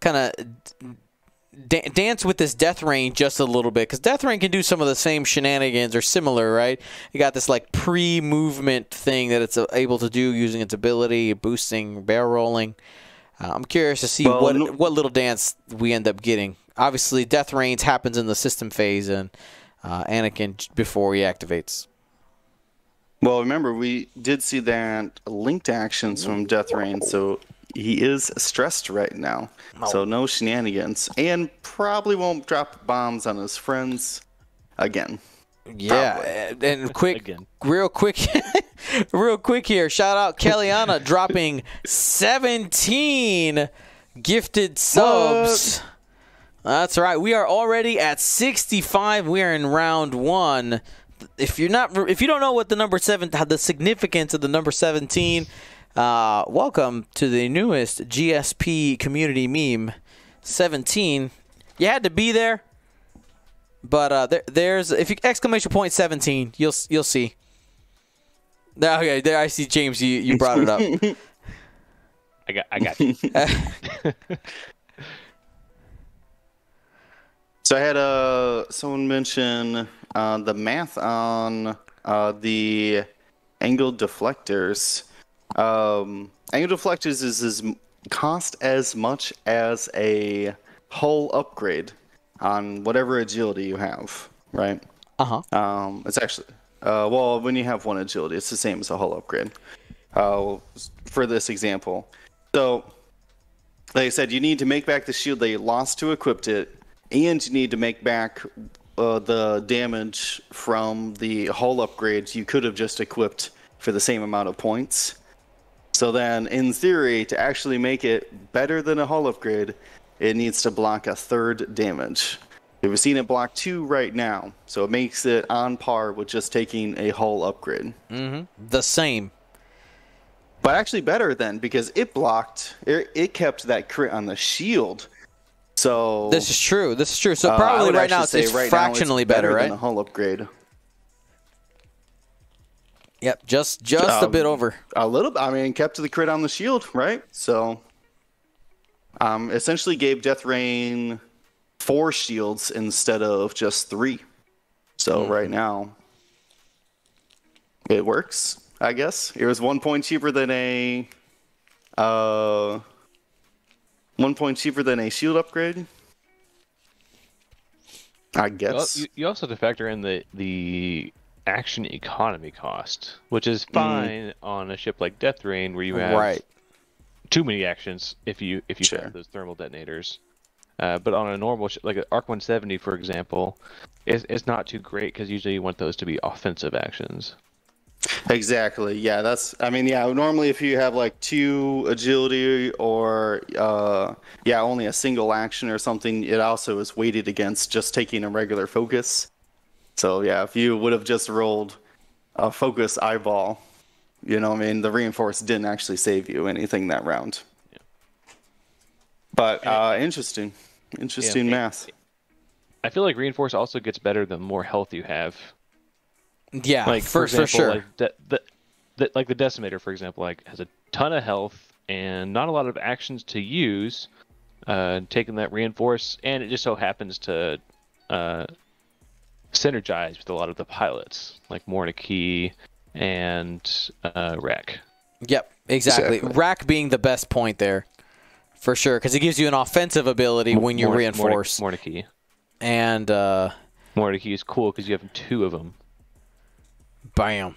kind of da- dance with this Death Rain just a little bit, because Death Rain can do some of the same shenanigans or similar, right? You got this like pre-movement thing that it's uh, able to do using its ability, boosting, barrel rolling. Uh, I'm curious to see Well, what no- what little dance we end up getting. Obviously, Death Rains happens in the system phase, and uh, Anakin before he activates. Well, remember we did see that linked actions from Death Rain, so he is stressed right now. So no shenanigans, and probably won't drop bombs on his friends again. Yeah, and- and quick, Again. real quick, real quick here. Shout out Kellyanna dropping 17 gifted subs. That's right. We are already at 65. We are in round one. If you're not, if you don't know what the number seven, the significance of the number 17, uh, welcome to the newest GSP community meme. 17. You had to be there. But uh, there, there's if you exclamation point 17, you'll you'll see. There, okay, there I see James. You, you brought it up. I got I got you. So I had uh, someone mention uh, the math on uh, the angle deflectors. Um, angle deflectors is as cost as much as a hull upgrade on whatever agility you have, right? Uh huh. Um, it's actually, uh, well, when you have one agility, it's the same as a hull upgrade. Uh, for this example, so like I said, you need to make back the shield that you lost to equipped it, and you need to make back uh, the damage from the hull upgrades you could have just equipped for the same amount of points. So then, in theory, to actually make it better than a hull upgrade, it needs to block a third damage. We've seen it block two right now, so it makes it on par with just taking a hull upgrade. The same. But actually better then because it blocked, it, it kept that crit on the shield. So This is true. This is true. So uh, probably would right now it's, it's right now fractionally better, than right? a hull upgrade. Yep, just just a bit Um, over. A little. I mean, kept the crit on the shield, right? So, um, essentially gave Death Rain four shields instead of just three. So right now, it works. I guess it was one point cheaper than a, uh, one point cheaper than a shield upgrade. I Well, guess. you, you also have to factor in the the action economy cost, which is fine on a ship like Death Rain, where you have Right. too many actions if you if you Sure. have those thermal detonators. Uh, but on a normal ship, like an Arc 170, for example, it's, it's not too great because usually you want those to be offensive actions. Exactly. Yeah, that's. I mean, yeah. Normally, if you have like two agility or uh, yeah, only a single action or something, it also is weighted against just taking a regular focus. So yeah, if you would have just rolled a focus eyeball, you know, I mean, the reinforce didn't actually save you anything that round. Yeah. But uh, interesting, interesting it- math. I feel like reinforce also gets better the more health you have. Yeah, Like for, for example, for sure. like de- the, the like the decimator, for example, like has a ton of health and not a lot of actions to use. Uh, taking that reinforce, and it just so happens to uh, synergize with a lot of the pilots, like Morna Kee and uh, Rek. Yep, exactly. Exactly. Rack being the best point there, for sure, because it gives you an offensive ability when you Mor- reinforce, Mornik- Morna Kee. and uh, Morna Kee is cool because you have two of them. Bam,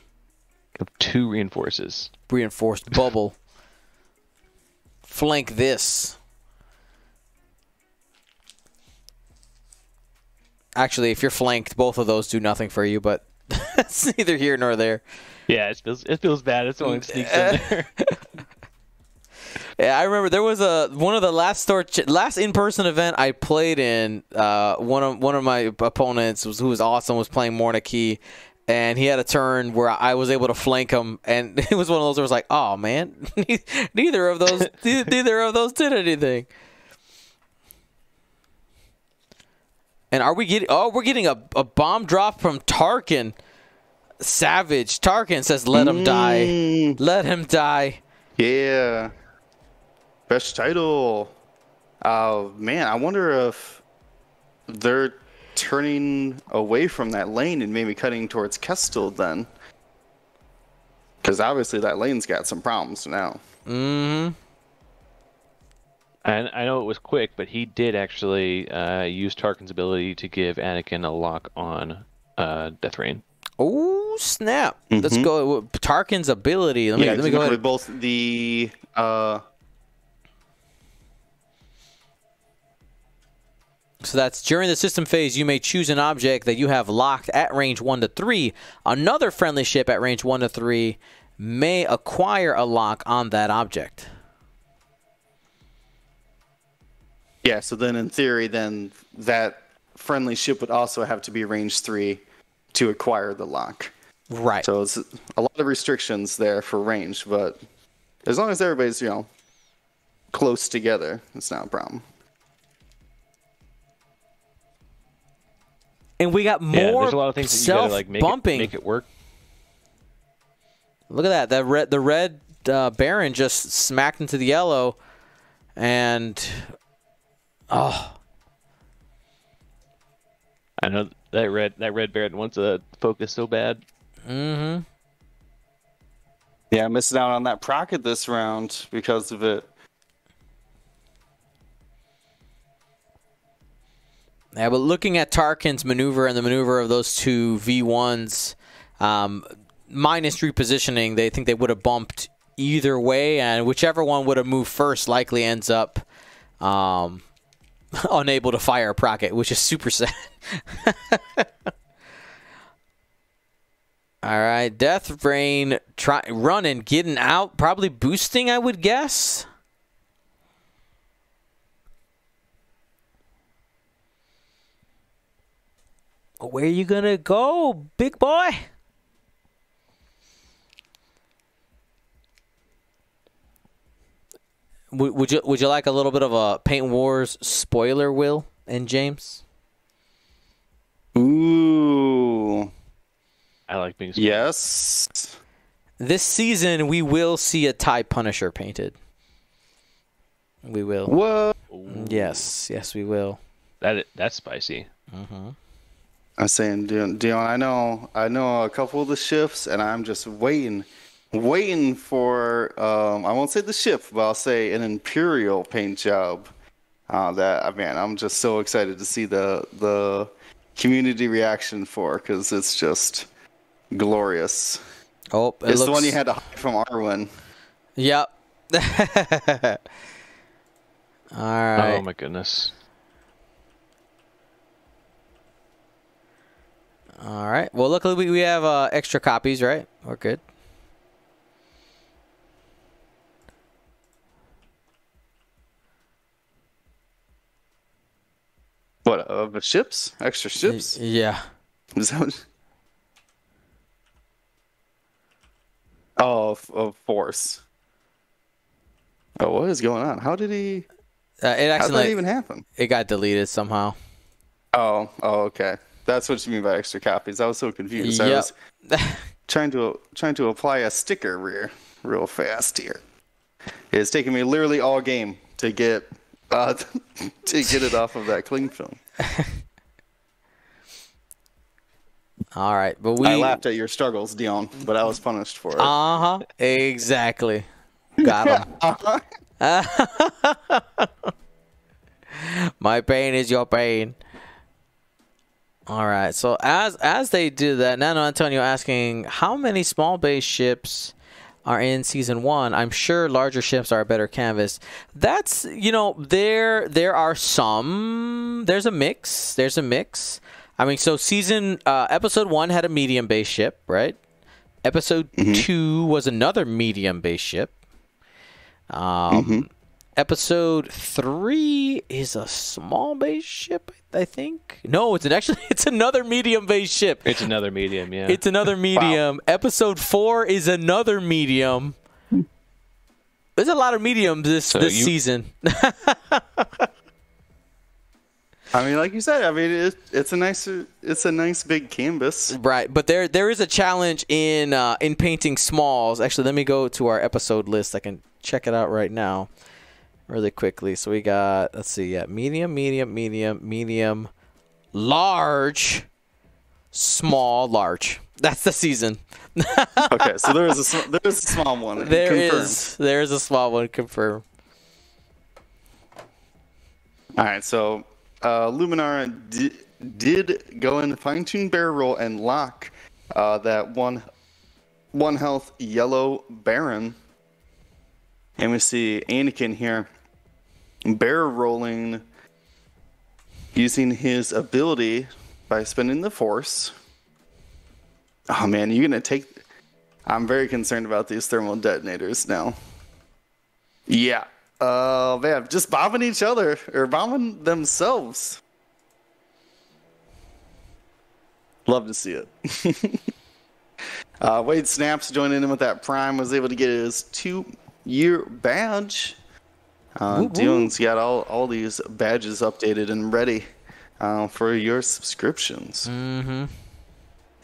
two reinforces. reinforced bubble. Flank this. Actually, if you're flanked, both of those do nothing for you, but that's neither here nor there. Yeah, it feels it feels bad. It's only sneaks in there. Yeah, I remember there was a one of the last store ch- last in person event I played in. Uh, one of one of my opponents was who was awesome was playing Morna Kee, and he had a turn where I was able to flank him, and it was one of those where it was like, oh man, neither of those neither of those did anything. And are we getting? Oh, we're getting a, a bomb drop from Tarkin. Savage. Tarkin says, "Let him die. Mm, Let him die." yeah. Besh title. Uh, man, I wonder if they're turning away from that lane and maybe cutting towards Kestal then. Because obviously that lane's got some problems now. Mm-hmm. And I know it was quick, but he did actually uh, use Tarkin's ability to give Anakin a lock on uh, Death Rain. Oh snap! Let's Mhm. go. Tarkin's ability. Let me yeah, let me go with ahead. both the uh, So that's during the system phase. You may choose an object that you have locked at range one to three. Another friendly ship at range one to three may acquire a lock on that object. yeah. So then, in theory, then that friendly ship would also have to be range three to acquire the lock. Right. So it's a lot of restrictions there for range, but as long as everybody's you know close together, it's not a problem. And we got Yeah, more there's a lot of things that you self gotta like make bumping. it, make it work. Look at that. That red, the red uh, Baron just smacked into the yellow, and oh, I know that red that red Baron wants to focus so bad. mm-hmm. Yeah, missing out on that procket this round because of it. Yeah, but looking at Tarkin's maneuver and the maneuver of those two V1s, um, minus repositioning, they think they would have bumped either way, and whichever one would have moved first likely ends up um, unable to fire a procket, which is super sad. All right, Death Rain try running, getting out, probably boosting, I would guess. Where are you gonna go, big boy? Would, would you would you like a little bit of a Paint Wars spoiler, Will and James? Ooh, I like being yes. this season we will see a TIE Punisher painted. We will. Whoa. Yes, yes, we will. That that's spicy. Mm-hmm. I'm saying, Dion, Dion, I know, I know a couple of the ships, and I'm just waiting, waiting for. Um, I won't say the ship, but I'll say an Imperial paint job. Uh, that man, I'm just so excited to see the the community reaction for because it's just glorious. Oh, it it's looks, the one you had to hide from Arwen. Yep. All right. Oh my goodness. All right. Well, luckily we, we have uh, extra copies, right? We're good. What of the ships? Extra ships? Yeah. Is that what- Oh, of, of force. Oh, what is going on? How did he? Uh, it How did actually that even happen? it got deleted somehow. Oh, oh, okay. That's what you mean by extra copies. I was so confused. I was trying to trying to apply a sticker rear real fast here. It's taken me literally all game to get uh, to get it off of that cling film. All right, but we I laughed at your struggles, Dion, but I was punished for it. Uh huh. Exactly. Got him. uh-huh. My pain is your pain. All right. So as as they do that, Nano Antonio asking how many small base ships are in season one. I'm sure larger ships are a better canvas. That's you know there there are some. There's a mix. There's a mix. I mean, so season uh, episode one had a medium base ship, right? Episode two was another medium base ship. Um, Episode three is a small base ship, I think. No, it's an actually it's another medium base ship. It's another medium, yeah. It's another medium. Episode four is another medium. There's a lot of mediums this So this you- season. I mean, like you said, I mean, it, it's a nice it's a nice big canvas. Right, but there there is a challenge in uh, in painting smalls. Actually, let me go to our episode list. I can check it out right now, really quickly. So we got let's see, yeah, medium, medium, medium, medium, large, small, large. That's the season. Okay, so there is a there is a small one. There is confirmed. there is a small one confirmed. All right, so uh, Luminara di- did go in fine tune barrel roll and lock uh, that one one health yellow Baron, and we see Anakin here barrel rolling using his ability by spending the Force. Oh man, you're gonna take. I'm very concerned about these thermal detonators now. Yeah. Uh, man, just bombing each other or bombing themselves. Love to see it. uh, Wade Snaps joining in with that prime was able to get his two-year badge. Uh, Woo-woo. Dion's got all, all these badges updated and ready uh, for your subscriptions. Mm-hmm.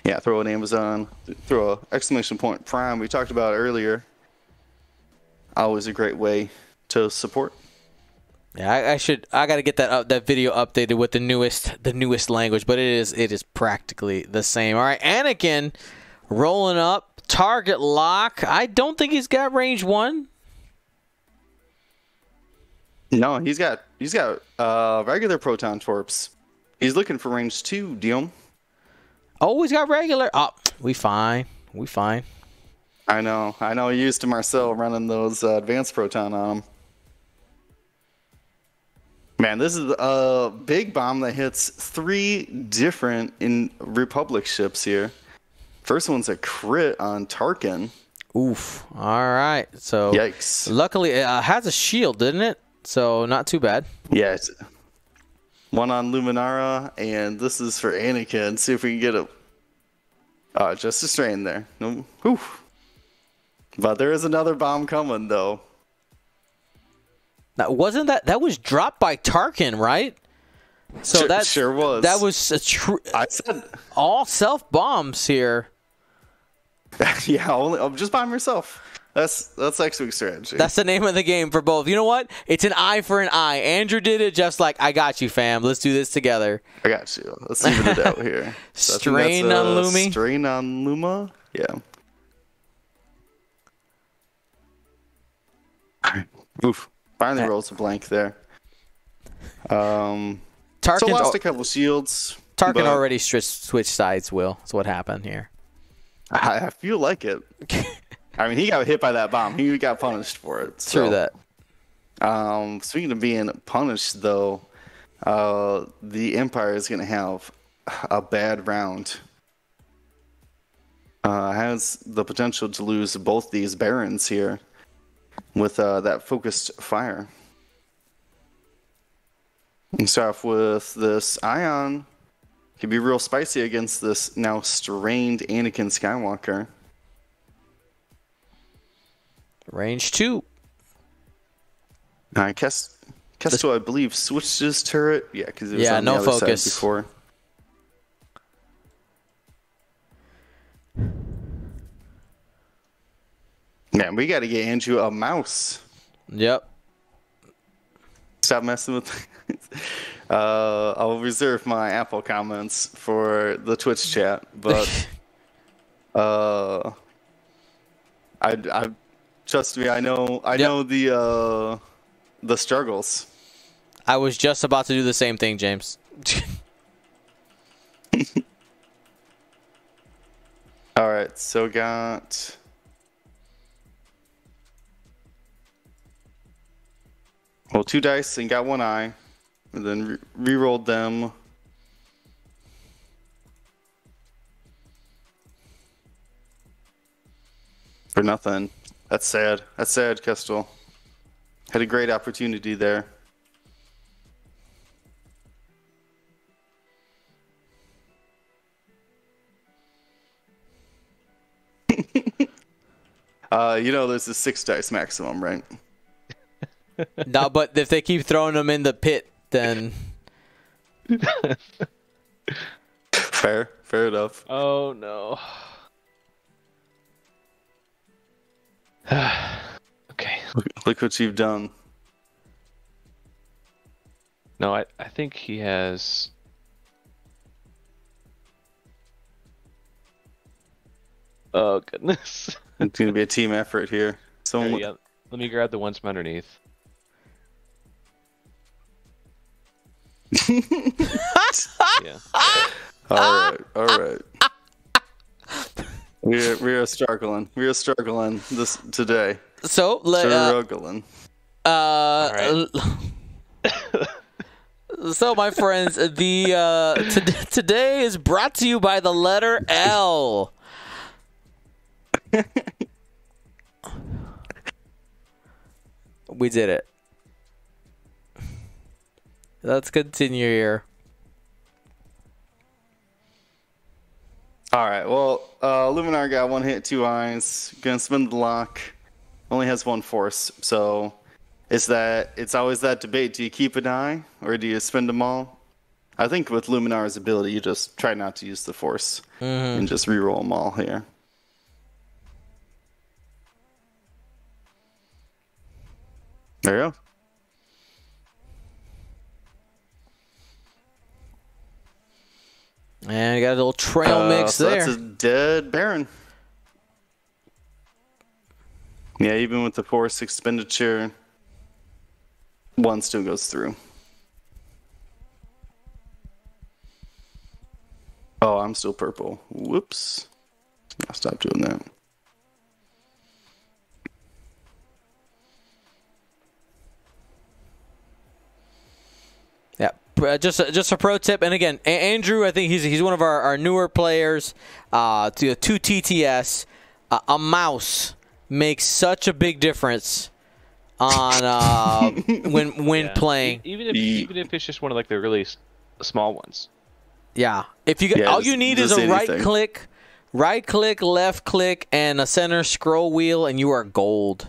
Yeah, throw an Amazon, throw a exclamation point Prime. We talked about earlier. Always a great way to support. Yeah, I, I should. I got to get that up, that video updated with the newest the newest language, but it is it is practically the same. All right, Anakin rolling up target lock. I don't think he's got range one. No, he's got he's got uh, regular proton torps. He's looking for range two, Dion. Oh, he's got regular. Oh, we fine. We fine. I know, I know. He used to Marcel running those uh, advanced proton on him. Man, this is a big bomb that hits three different in Republic ships here. First one's a crit on Tarkin. Oof. All right. So Yikes. luckily it uh, has a shield, didn't it? So not too bad. Yeah, one on Luminara, and this is for Anakin. See if we can get a uh, just a strain there. No, whew. But there is another bomb coming though. That wasn't that that was dropped by Tarkin, right? So Sure- that sure was. That was a true. I said all self bombs here. yeah, only oh, just by myself. That's that's next week's strategy. That's the name of the game for both. You know what? It's an eye for an eye. Andrew did it just like I got you, fam. Let's do this together. I got you. Let's even it out here. So Strain on Lumi? Strain on Luma. Yeah. Oof. Finally rolls a blank there. Um. Tarkin, so lost a couple shields. Tarkin already switched sides. Will that's what happened here. I, I feel like it. I mean, he got hit by that bomb. He got punished for it. True that. Um, speaking of being punished, though, uh, the Empire is going to have a bad round. Uh, has the potential to lose both these barons here with uh, that focused fire. And start off with this Ion. Could be real spicy against this now strained Anakin Skywalker. Range two. Uh, Kes- Kestal, I believe, switched his turret. Yeah, because it was Yeah, on no the other side before. Man, we got to get Andrew a mouse. Yep. Stop messing with. uh, I'll reserve my Apple comments for the Twitch chat, but uh, I, I trust me. I know. I Yep. know the uh, the struggles. I was just about to do the same thing, James. All right, so got. Well, two dice and got one eye, and then re- re-rolled them. For nothing. That's sad. That's sad, Kestal. Had a great opportunity there. Uh, you know, there's a six dice maximum, right? no, but if they keep throwing them in the pit, then Fair, fair enough. Oh no. okay. Look, look what you've done. No, I, I think he has. Oh goodness. It's gonna be a team effort here. Here, Someone, yeah, let me grab the ones from underneath. yeah. all right, all right. We're we're struggling. We're struggling this today. so let uh, Struggling. uh, so my friends, the uh, t- today is brought to you by the letter L. we did it. Let's continue here. All right. Well, uh, Luminar got one hit, two eyes. Gonna spend the lock. Only has one force. So, is that? It's always that debate. Do you keep an eye or do you spend them all? I think with Luminar's ability, you just try not to use the force and just reroll them all here. There you go. And you got a little trail Uh, mix so there. That's a dead Baron. Yeah, even with the force expenditure, one still goes through. Oh, I'm still purple. Whoops. I'll stop doing that. Uh, just a, just a pro tip. And again, a- Andrew, I think he's he's one of our, our newer players. Uh, to two TTS, uh, a mouse makes such a big difference on uh, when when Yeah. playing. Even if even if it's just one of like the really s- small ones. Yeah, if you Yeah, all just- you need is just a right click, right click, left click, and a center scroll wheel, and you are gold.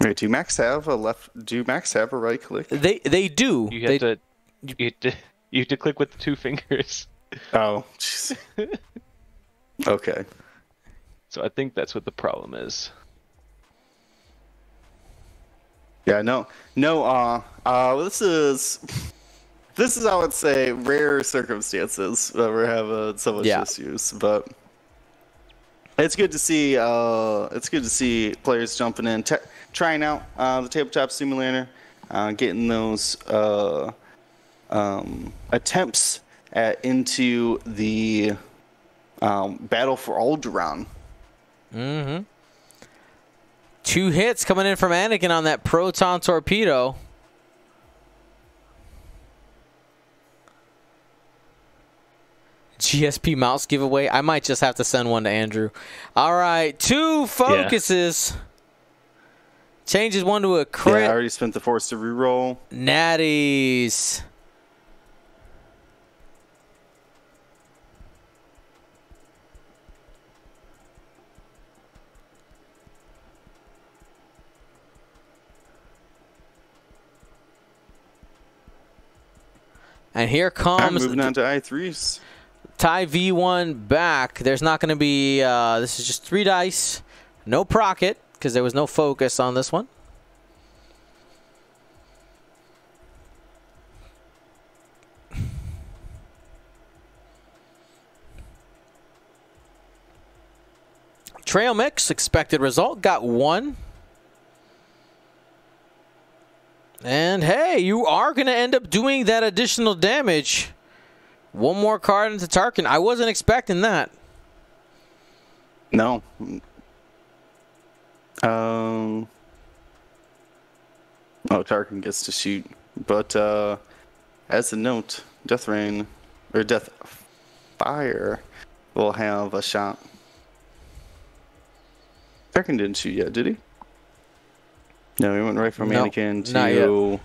Wait, do Macs have a left? Do Macs have a right click? They they do. You have They- to you have to you have to click with the two fingers. Oh. Okay. So I think that's what the problem is. Yeah, no, no. Uh, uh, this is this is I would say rare circumstances that we're having so much Yeah. issues, but it's good to see. Uh, it's good to see players jumping in, trying out uh, the tabletop simulator, uh, getting those uh, um, attempts at into the um, battle for Alderaan. Mm-hmm. Two hits coming in from Anakin on that proton torpedo. GSP mouse giveaway. I might just have to send one to Andrew. All right, two focuses. Yeah. Changes one to a crit. Yeah, I already spent the force to reroll. Natties. And here comes. I'm moving on to i3s. Tie V1 back. There's not going to be, uh, this is just three dice. No procket, because there was no focus on this one. Trail mix, expected result, got one. And hey, you are going to end up doing that additional damage. One more card into Tarkin. I wasn't expecting that. No. Um. Oh, Tarkin gets to shoot, but uh, as a note, Death Rain or Death Fire will have a shot. Tarkin didn't shoot yet, did he? No, he went right from No, Anakin to.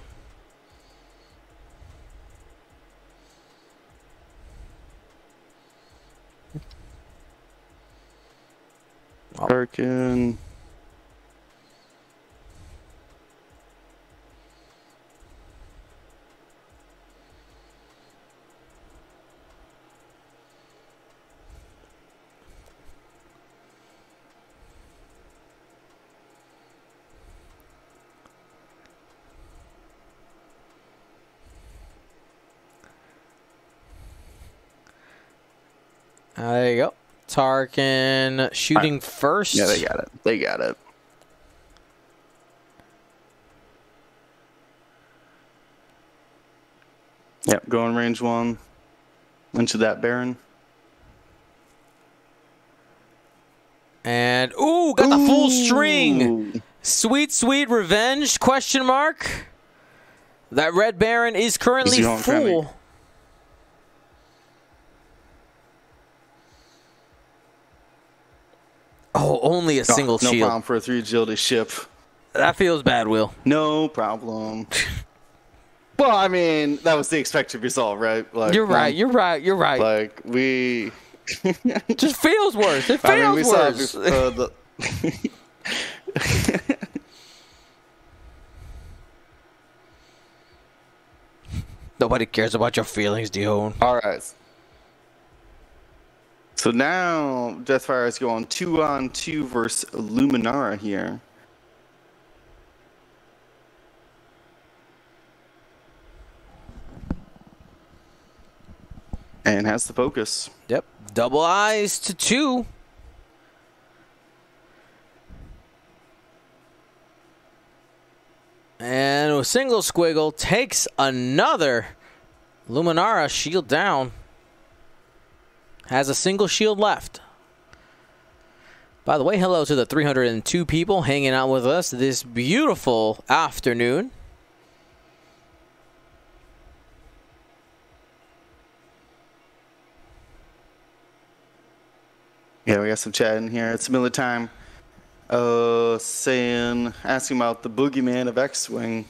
Tarkin. Uh, there you go. Tarkin shooting first. Yeah, they got it. They got it. Yep, going range one into that Baron. And ooh, got the full string. Sweet, sweet revenge? Question mark. That red baron is currently friendly? full. Oh, only a Oh, single no shield. problem for a three agility ship. That feels bad, Will. No problem. well, I mean, that was the expected result, right? Like, You're right. um, You're right. You're right. Like we. Just feels worse. It I mean, feels we saw worse. uh, the. Nobody cares about your feelings, Dion. All right. So now Deathfire is going two on two versus Luminara here. And has the focus. Yep. Double eyes to two. And a single squiggle takes another Luminara shield down. Has a single shield left. By the way, hello to the 302 people hanging out with us this beautiful afternoon. Yeah, we got some chat in here. It's Miller time. Uh, saying, asking about the boogeyman of X-Wing.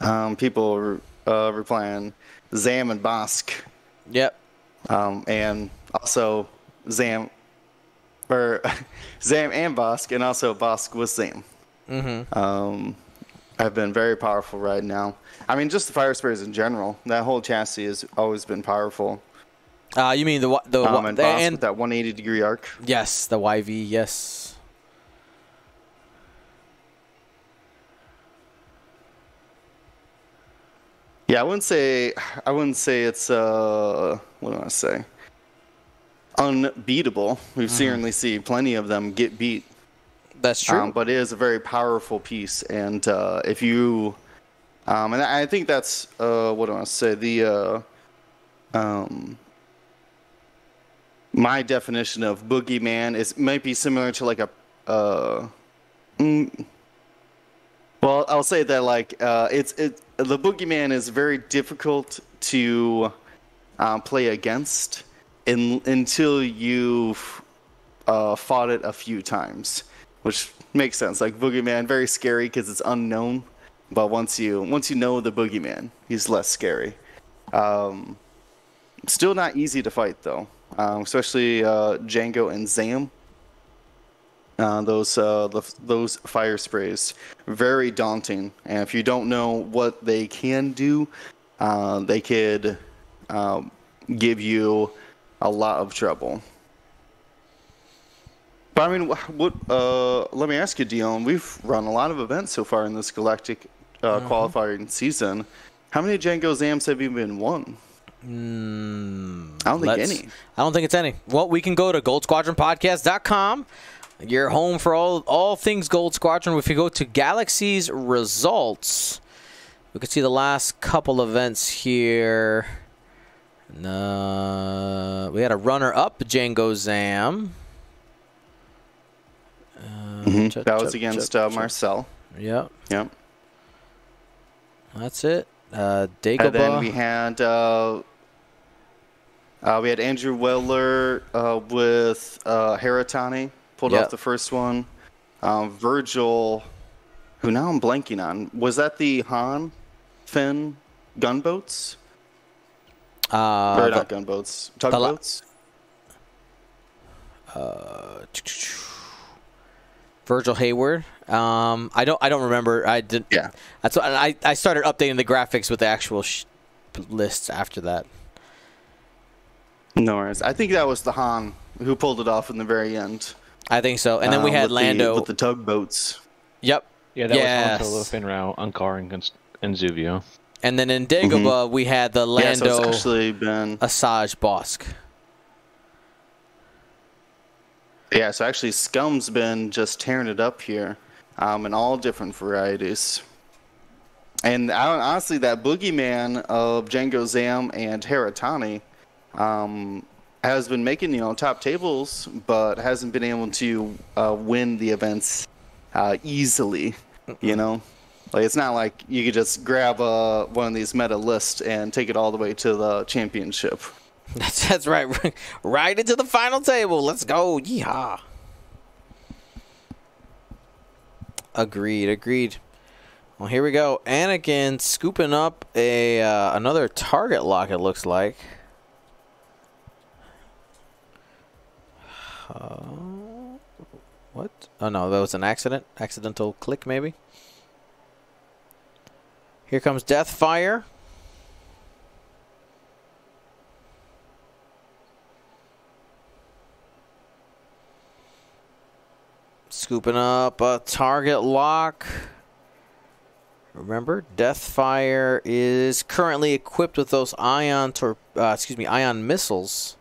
Um, people uh, replying, Zam and Bosk. Yep. Um, and also Zam, or Zam and Bosk, and also Bosk with Zam. Mm-hmm. Um, have been very powerful right now. I mean, just the fire sprays in general. That whole chassis has always been powerful. Uh, you mean the the Um, and boss and that 180 degree arc. yes, the YV. Yes. Yeah, I wouldn't say I wouldn't say it's uh what do I say? Unbeatable. We Mm-hmm. certainly see plenty of them get beat. That's true. Um, but it is a very powerful piece, and uh, if you, um, and I think that's uh, what do I say? The uh, um, my definition of boogeyman is might be similar to like a. Uh, mm, well, I'll say that like uh, it's it the boogeyman is very difficult to uh, play against in, until you've uh, fought it a few times, which makes sense. Like boogeyman, very scary because it's unknown, but once you once you know the boogeyman, he's less scary. Um, still not easy to fight though, um, especially uh, Django and Zam. Uh, those uh, the, those fire sprays very daunting, and if you don't know what they can do, uh, they could um, give you a lot of trouble. But I mean, what? Uh, let me ask you, Dion. We've run a lot of events so far in this Galactic uh, qualifying season. How many Django Zams have you been won? I don't think any. I don't think it's any. Well, we can go to goldsquadronpodcast.com. Your home for all all things Gold Squadron. If you go to Galaxies results, we can see the last couple events here. Uh, we had a runner-up, Django Zam. Uh, Mhm. chup, that was chup, against uh. Marcel. Yep, Yep. that's it. Uh, And then we had uh, uh, we had Andrew Weller uh, with uh, Haratani pulled Yep. off the first one. Um, Virgil, who now I'm blanking on, was that the Han, Finn gunboats? uh, or the- not gunboats, la- tugboats? Virgil Hayward. Um, I don't. I don't remember. I didn't. Yeah. That's what I. I started updating the graphics with the actual sh- lists after that. No worries. I think that was the Han who pulled it off in the very end. I think so. And then we um, had with the- Lando. with the tugboats. yep. Yeah, that Yes. was Han Solo, Fenn Rau, Unkar, and, and Zuvio. And then in Dagobah we had the Mm-hmm. Yeah, so Lando actually been Asajj Bosk. Yeah, so actually, Scum's been just tearing it up here, um, in all different varieties. And I, honestly, that boogeyman of Django Zam and Haratani um, has been making you know top tables, but hasn't been able to uh, win the events uh, easily. You know, like it's not like you could just grab uh, one of these meta lists and take it all the way to the championship. That's, that's right. right into the final table. Let's go. Yeehaw. Agreed. Agreed. Well, here we go. Anakin scooping up a uh, another target lock. It looks like. Uh, what? Oh no, that was an accident. Accidental click, maybe. Here comes Deathfire. Scooping up a target lock. Remember, Deathfire is currently equipped with those ion tor- uh, excuse me, ion missiles.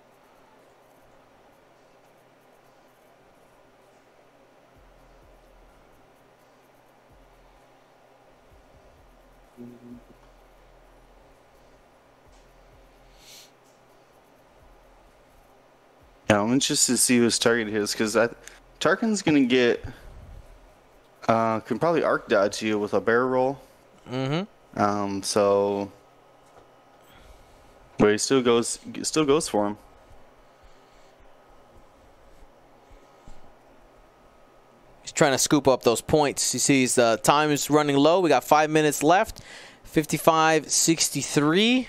Yeah, I'm interested to see who his target is because Tarkin's gonna get uh, can probably arc dodge you with a barrel roll. Mm-hmm. Um, so, but he still goes still goes for him. He's trying to scoop up those points. He sees the time is running low. We got five minutes left. 55 63.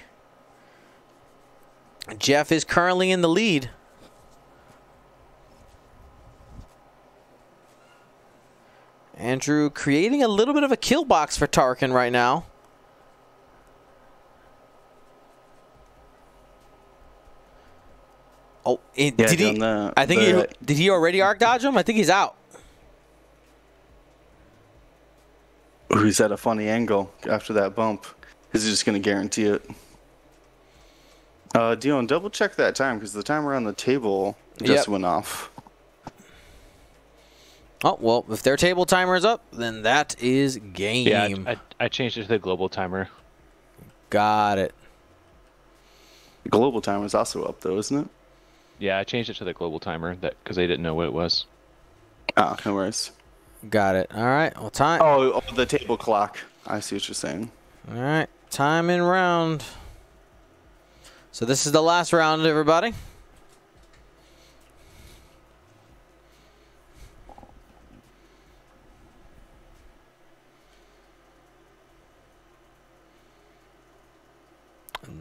Jeff is currently in the lead. Andrew creating a little bit of a kill box for Tarkin right now. Oh, it, Yeah, did he? the- I think the- he did. He already arc dodge him. I think he's out. He's at a funny angle after that bump. Is he just going to guarantee it? Uh, Dion, double check that time because the timer on the table just Yep. went off. Oh well, if their table timer is up, then that is game. Yeah, I, I, I changed it to the global timer. Got it. The global timer is also up though, isn't it? Yeah, I changed it to the global timer that because they didn't know what it was. Ah, no worries. Got it. All right. Well, time. Oh, oh, the table clock. I see what you're saying. All right. Time in round. So this is the last round, everybody.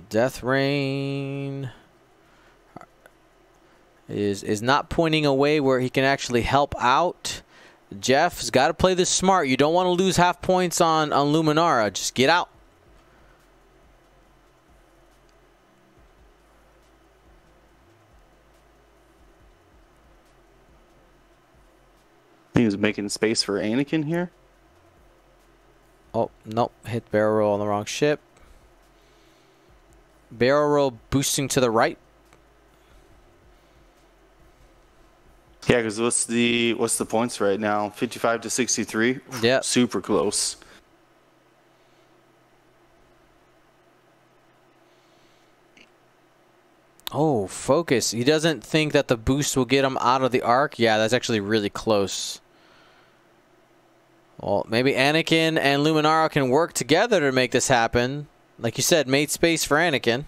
Death Rain is is not pointing away where he can actually help out. Jeff's got to play this smart. You don't want to lose half points on on Luminara. Just get out. He was making space for Anakin here. Oh, nope. Hit barrel roll on the wrong ship. Barrel roll boosting to the right. Yeah, because what's the what's the points right now? Fifty-five to sixty-three. Yeah, Super close. Oh, focus. He doesn't think that the boost will get him out of the arc. Yeah, that's actually really close. Well, maybe Anakin and Luminara can work together to make this happen. Like you said, made space for Anakin.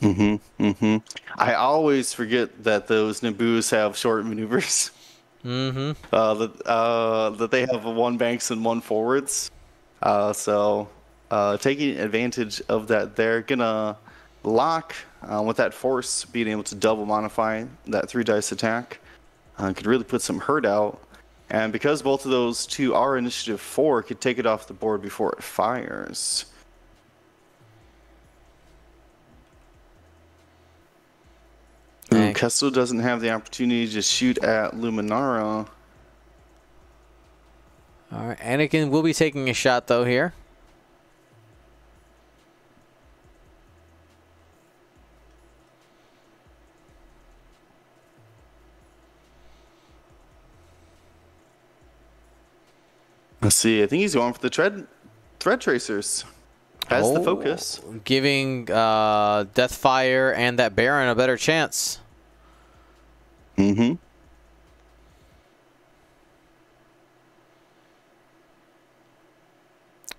Mm-hmm. Mm-hmm. I always forget that those Naboo's have short maneuvers. Mm-hmm. Uh, that uh, that they have one banks and one forwards. Uh, so uh, taking advantage of that, they're gonna lock uh, with that force, being able to double modify that three dice attack. Uh, could really put some hurt out. And because both of those two are initiative four, could take it off the board before it fires. Ooh, Dang. Kestal doesn't have the opportunity to shoot at Luminara. All right, Anakin will be taking a shot though here. Let's see. I think he's going for the tread thread tracers. As the Oh, focus. giving uh, Deathfire and that Baron a better chance. Mm-hmm.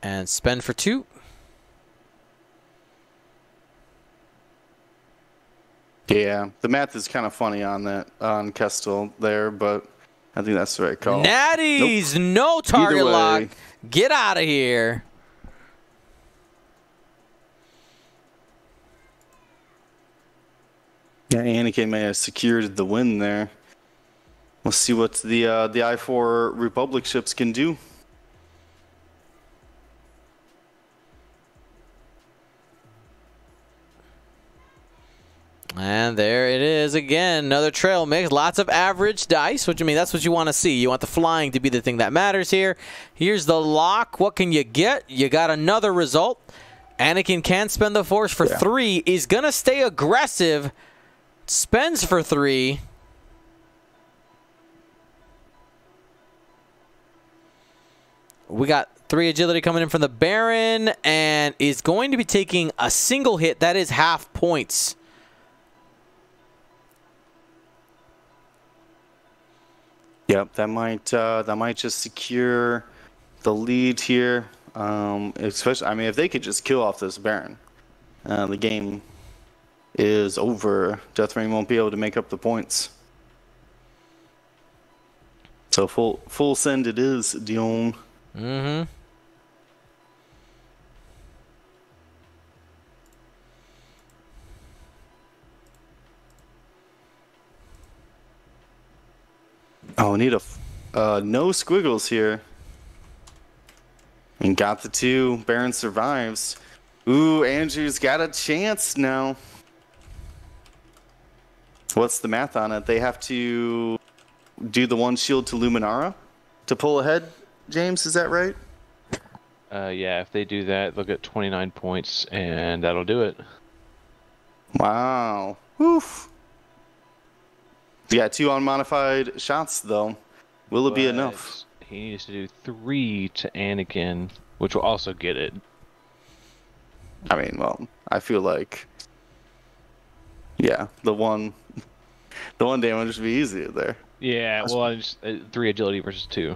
And spend for two. Yeah, the math is kind of funny on that on Kestal there, but I think that's the right call. Natties, no target lock. Get out of here. Yeah, Anakin may have secured the win there. We'll see what the uh, the I4 Republic ships can do. And there it is again. Another trail mix. Lots of average dice, which I mean, that's what you want to see. You want the flying to be the thing that matters here. Here's the lock. What can you get? You got another result. Anakin can spend the force for Yeah. three. Is going to stay aggressive. Spends for three. We got three agility coming in from the Baron and is going to be taking a single hit. That is half points. Yep, that might uh, that might just secure the lead here. Um, especially, I mean, if they could just kill off this Baron, uh, the game is over. Death Rain won't be able to make up the points. So full full send it is, Dion. Mm-hmm. Oh, need a f- uh, no squiggles here. And got the two. Baron survives. Ooh, Andrew's got a chance now. What's the math on it? They have to do the one shield to Luminara to pull ahead. James, is that right? Uh, yeah, if they do that, they'll get 29 points, and that'll do it. Wow. Woof. Yeah, two unmodified shots though. Will it be enough? He needs to do three to Anakin, which will also get it. I mean, well, I feel like, yeah, the one, the one damage would be easier there. Yeah, well, I just, uh, three agility versus two.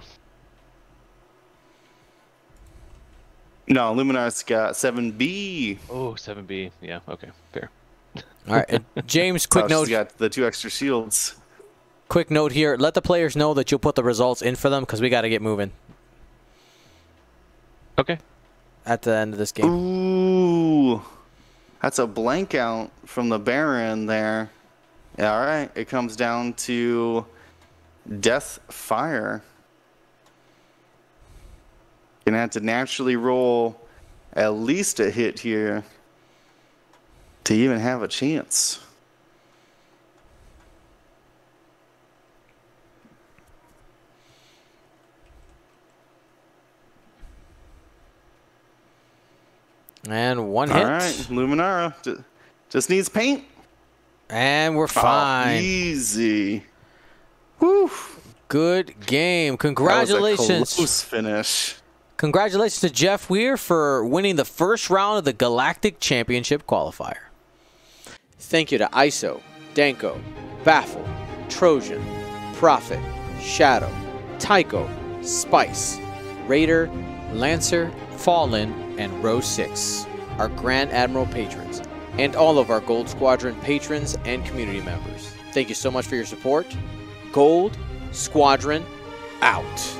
No, Luminar's got seven B. Oh, 7B. Yeah, okay, fair. All right, James. Quick Quick note. She's got the two extra shields. Quick note here. Let the players know that you'll put the results in for them because we got to get moving Okay. at the end of this game. Ooh, that's a blank out from the Baron there. All right. It comes down to Death Fire. Gonna have to naturally roll at least a hit here to even have a chance. And one All hit. All right, Luminara just needs paint. And we're Oh, fine. easy. Woo. Good game. That was a Congratulations. close finish. Congratulations to Jeff Weir for winning the first round of the Galactic Championship qualifier. Thank you to ISO, Danko, Baffle, Trojan, Prophet, Shadow, Tycho, Spice, Raider, Lancer, Fallen, and Row 6, our Grand Admiral patrons, and all of our Gold Squadron patrons and community members. Thank you so much for your support. Gold Squadron out.